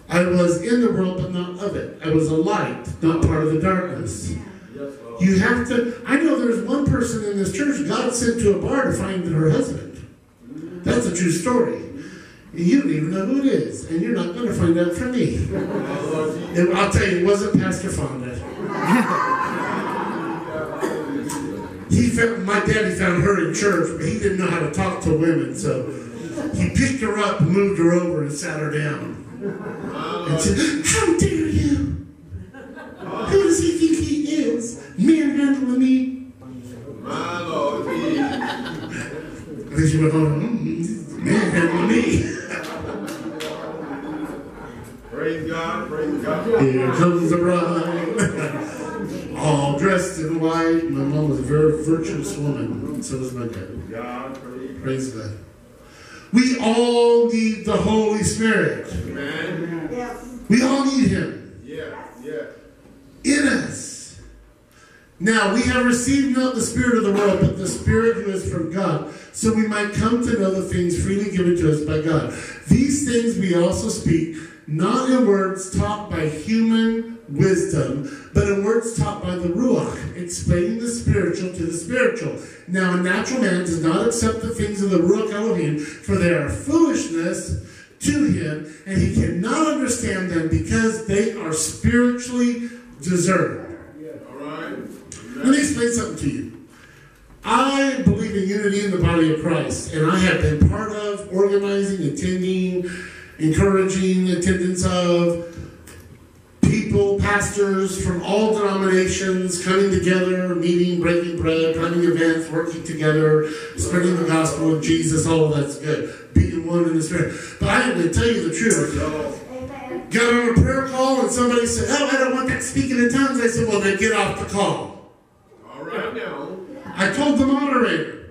I was in the world, but not of it. I was a light, not part of the darkness. You have to. I know there's one person in this church God sent to a bar to find her husband. That's a true story. You don't even know who it is, and you're not going to find out from me. And I'll tell you, it wasn't Pastor Fonda. He found my daddy found her in church, but he didn't know how to talk to women, so he picked her up, moved her over, and sat her down. And said, "How dare you? Who does he think he is? Manhandling me?" My Lord. And then she went on, hmm, virtuous woman, so was my dad. God. Praise Praise God. We all need the Holy Spirit. Amen. We all need Him Yeah. Yeah. in us. Now, we have received not the Spirit of the world, but the Spirit who is from God, so we might come to know the things freely given to us by God. These things we also speak, not in words taught by human wisdom, but in words taught by the Ruach, explaining the spiritual to the spiritual. Now, a natural man does not accept the things of the Ruach Elohim, for they are foolishness to him, and he cannot understand them because they are spiritually discerned. All right. Let me explain something to you. I believe in unity in the body of Christ, and I have been part of organizing, attending, encouraging attendance of people, pastors from all denominations coming together, meeting, breaking bread, planning events, working together, spreading the gospel of Jesus. All of that's good. Being one in the spirit. But I am going to tell you the truth. Got on a prayer call, and somebody said, "Oh, I don't want that speaking in tongues." I said, "Well, then get off the call." All right now. I told the moderator,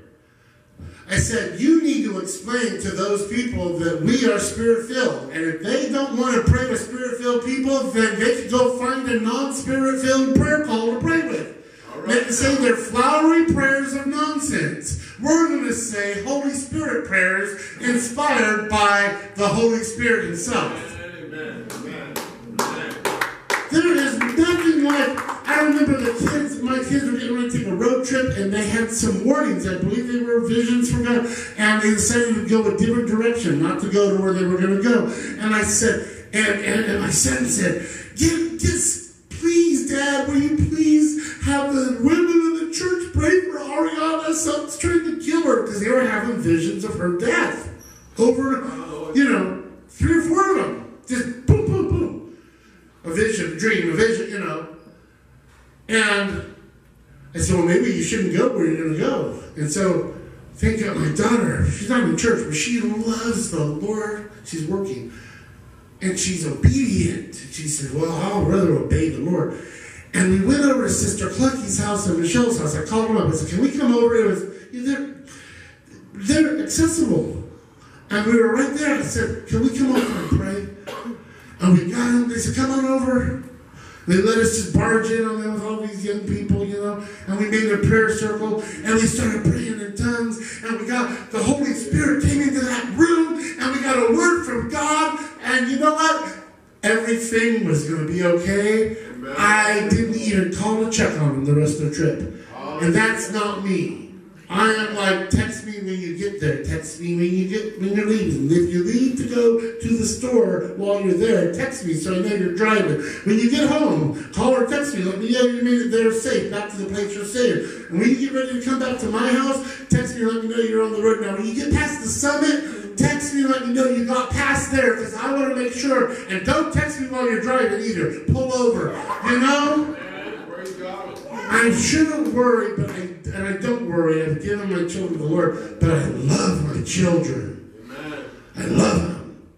I said, you need to explain to those people that we are spirit filled. And if they don't want to pray with spirit filled people, then they can go find a non spirit filled prayer call to pray with. They can say they're flowery prayers are nonsense. We're going to say Holy Spirit prayers inspired by the Holy Spirit Himself. Amen. Amen. Amen. There is nothing like. I remember the kids. My kids were getting ready to take a road trip, and they had some warnings. I believe they were visions from God, and they decided to go a different direction, not to go to where they were going to go. And I said, and, and, and my son said, "Get, just please, Dad, will you please have the women in the church pray for Ariana? Something's trying to kill her because they were having visions of her death over, you know, three or four of them, just boom, boom, boom." a vision, a dream, a vision, you know. And I said, well, maybe you shouldn't go where you're going to go. And so, thank God, my daughter, she's not in church, but she loves the Lord. She's working. And she's obedient. She said, well, I'll rather obey the Lord. And we went over to Sister Clucky's house and Michelle's house. I called them up. I said, can we come over? It was, they're, they're accessible. And we were right there. I said, can we come over and pray? And we got them. They said, come on over. They let us just barge in on them with all these young people, you know. And we made a prayer circle. And we started praying in tongues. And we got the Holy Spirit came into that room. And we got a word from God. And you know what? Everything was going to be okay. I didn't even call to check on them the rest of the trip. And that's not me. I am like, text me when you get there. Text me when you get when you're leaving. If you leave to go to the store while you're there, text me so I know you're driving. When you get home, call or text me. Let me know you made it there safe, back to the place you're staying. And when you get ready to come back to my house, text me let me know you're on the road. Now, when you get past the summit, text me let me know you got past there because I want to make sure. And don't text me while you're driving either. Pull over. You know? Amen. Praise God. I shouldn't worry, but I, and I don't worry. I've given my children to the Lord, but I love my children. Amen. I love them.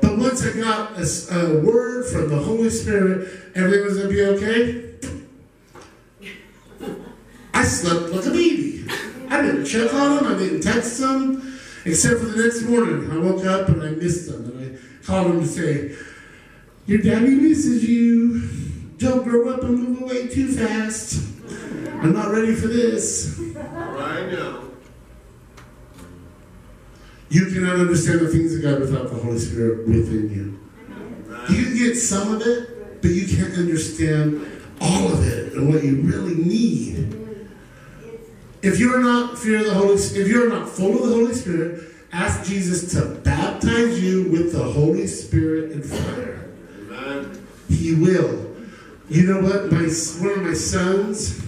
But once I got a word from the Holy Spirit, everything was going to be okay. I slept like a baby. I didn't check on them. I didn't text them, except for the next morning. I woke up and I missed them, and I called them to say, "Your daddy misses you. Don't grow up and move away too fast. I'm not ready for this." All right now. You cannot understand the things of God without the Holy Spirit within you. You can get some of it, but you can't understand all of it and what you really need. If you're not fear of the Holy, if you're not full of the Holy Spirit, ask Jesus to baptize you with the Holy Spirit and fire. Amen. He will. You know what? My one of my sons,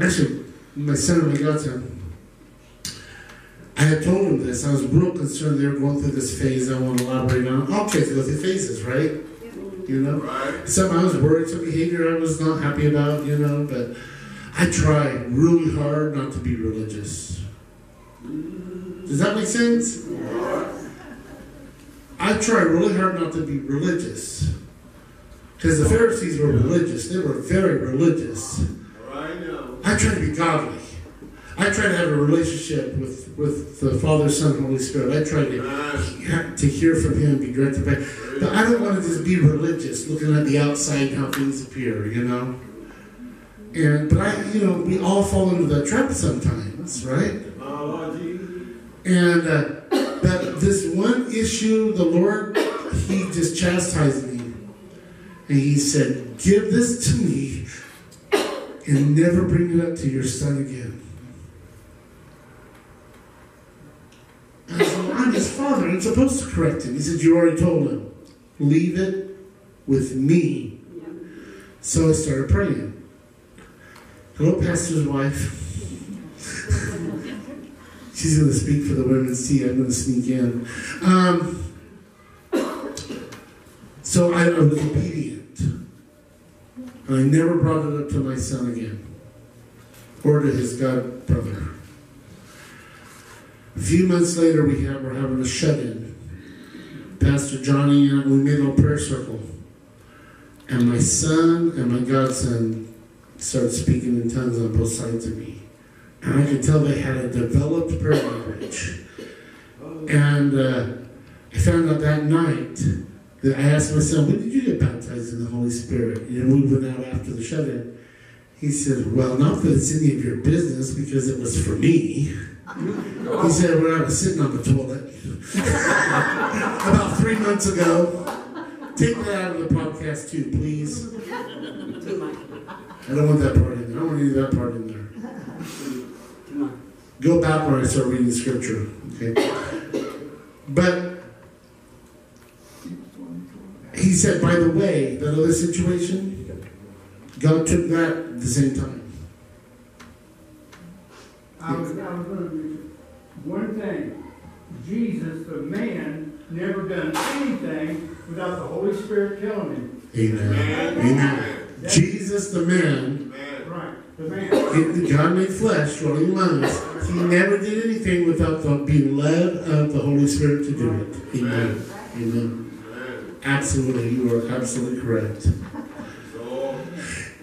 actually, my son and my godson. I had told him this. I was real concerned they were going through this phase. I want to elaborate on. All kids go through phases, right? You know. Right. Some I was worried, some behavior I was not happy about, you know. But I try really hard not to be religious. Does that make sense? I try really hard not to be religious. Because the Pharisees were religious. They were very religious. I try to be godly. I try to have a relationship with, with the Father, Son, Holy Spirit. I try to, to hear from Him, be directed by. But I don't want to just be religious, looking at the outside how things appear, you know. And but I, you know, we all fall into that trap sometimes, right? And uh, but this one issue, the Lord, He just chastised me. And He said, Give this to me and never bring it up to your son again. And so I'm his father. father. I'm supposed to correct him. He said, You already told him. Leave it with me. So I started praying. Hello, pastor's wife. She's going to speak for the women's tea. I'm going to sneak in. Um, so I, I was obedient. And I never brought it up to my son again or to his god brother. A few months later, we we're having a shut in. Pastor Johnny and I, we made a prayer circle. And my son and my godson started speaking in tongues on both sides of me. And I could tell they had a developed prayer language. And uh, I found out that night that I asked my son, when did you get baptized in the Holy Spirit? And we went out after the shut in. He said, Well, not that it's any of your business because it was for me. He said, When I was sitting on the toilet about three months ago. Take that out of the podcast too, please. I don't want that part in there. I don't want any of that part in there. Go back when I start reading the scripture. Okay. But he said, by the way, that other situation, God took that at the same time. I was, I was gonna mention, one thing, Jesus, the man, never done anything without the Holy Spirit telling him. Amen. Amen. Jesus, the man, Right, the man. God made flesh, dwelling among us. He never did anything without the, being led of the Holy Spirit to do it. Amen. Amen. Absolutely, you are absolutely correct.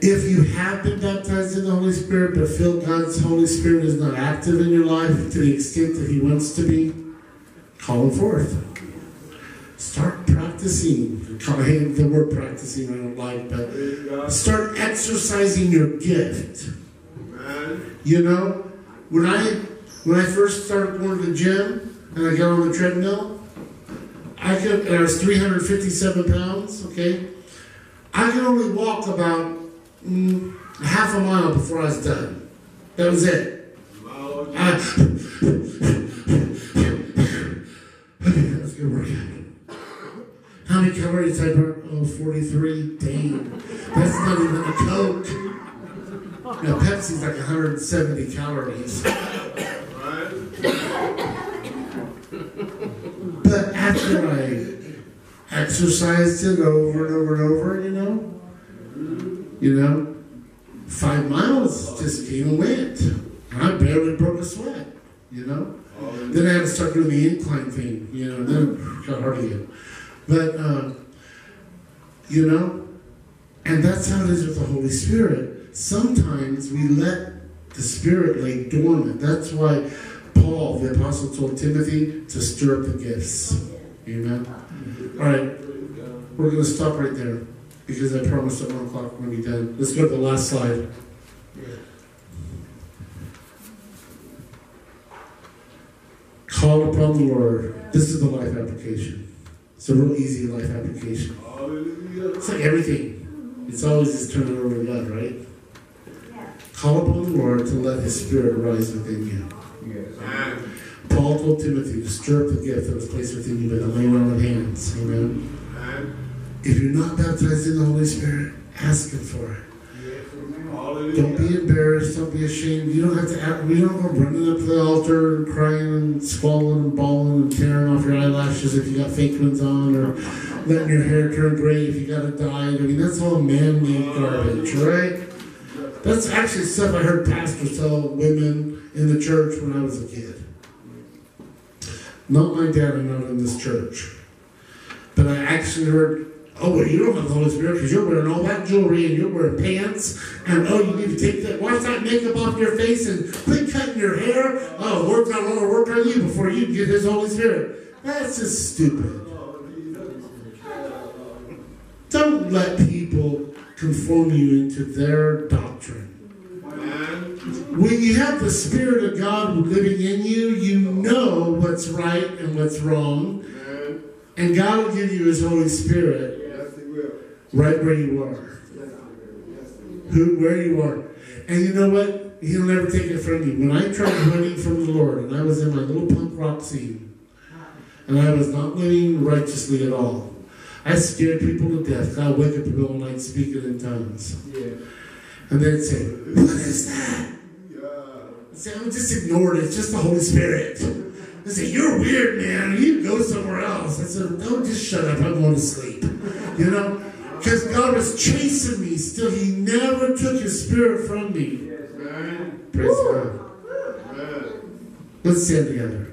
If you have been baptized in the Holy Spirit, but feel God's Holy Spirit is not active in your life to the extent that He wants to be, call Him forth. Start practicing. I hate the word practicing, I don't like, but start exercising your gift. You know, when I when I first started going to the gym and I got on the treadmill, I could and I was 357 pounds, okay? I could only walk about mm, half a mile before I was done. That was it. I, that was good workout. How many calories I burn? Oh, 43. Dang. That's not even a Coke. Now, Pepsi's like 170 calories. But after I exercised it over and over and over, you know, you know, five miles just came and went. I barely broke a sweat, you know. Then I had to start doing the incline thing, you know, then got hard again. But, um, you know, and that's how it is with the Holy Spirit. Sometimes we let the Spirit lay dormant. That's why Paul, the apostle, told Timothy to stir up the gifts. Amen. All right, we're going to stop right there because I promised at one o'clock we're going to be done. Let's go to the last slide. Call upon the Lord. This is the life application. It's a real easy life application. It's like everything. It's always just turning over to God, right? Call upon the Lord to let His Spirit rise within you. Paul told Timothy to stir up the gift that was placed within you by the laying on of hands. Amen. If you're not baptized in the Holy Spirit, ask Him for it. Don't be embarrassed. Don't be ashamed. You don't have to. Act, we don't go running up to the altar and crying and squalling and bawling and tearing off your eyelashes if you got fake ones on, or letting your hair turn gray if you got it dyed. I mean, that's all man-made garbage, right? That's actually stuff I heard pastors tell women in the church when I was a kid. Not my dad and not in this church. But I actually heard, oh, well, you don't have the Holy Spirit because you're wearing all that jewelry and you're wearing pants. And oh, you need to take that, wash that makeup off your face and quit cutting your hair. Oh, got a lot of work on you before you get His Holy Spirit. That's just stupid. Don't let people conform you into their doctrine. When you have the Spirit of God living in you, you know what's right and what's wrong. And God will give you His Holy Spirit right where you are. Who, where you are. And you know what? He'll never take it from you. When I tried running from the Lord and I was in my little punk rock scene, and I was not living righteously at all. I scared people to death. I'd wake up in the middle of the night speaking in tongues. Yeah. And they'd say, What is that? I say, I'm just ignored it. It's just the Holy Spirit. They say, You're weird, man. You go somewhere else. I said, Don't just shut up. I'm going to sleep. You know? Because God was chasing me still. He never took his spirit from me. Yes, man. Praise God. Let's stand together.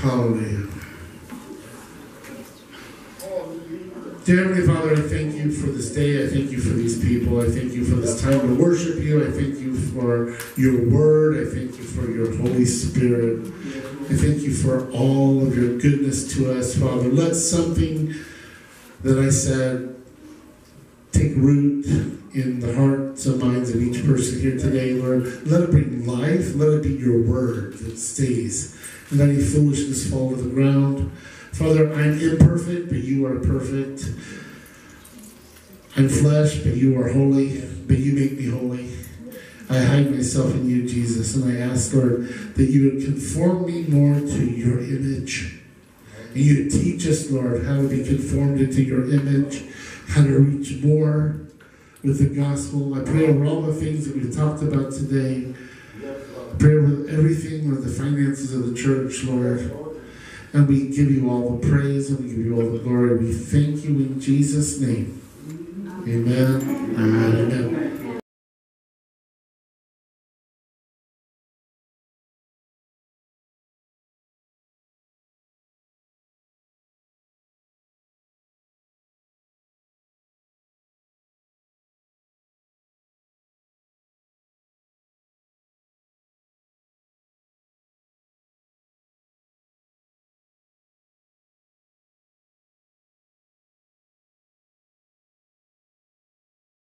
Hallelujah. Dear Heavenly Father, I thank you for this day. I thank you for these people. I thank you for this time to worship you. I thank you for your word. I thank you for your Holy Spirit. I thank you for all of your goodness to us, Father. Let something that I said take root in the hearts and minds of each person here today, Lord. Let it bring life. Let it be your word that stays. Let any foolishness fall to the ground. Father, I'm imperfect, but you are perfect. I'm flesh, but you are holy, but you make me holy. I hide myself in you, Jesus, and I ask, Lord, that you would conform me more to your image. And you would teach us, Lord, how to be conformed into your image, how to reach more with the gospel. I pray over all the things that we've talked about today. I pray over everything with the finances of the church, Lord. And we give you all the praise and we give you all the glory. We thank you in Jesus' name. Amen. Amen. Amen.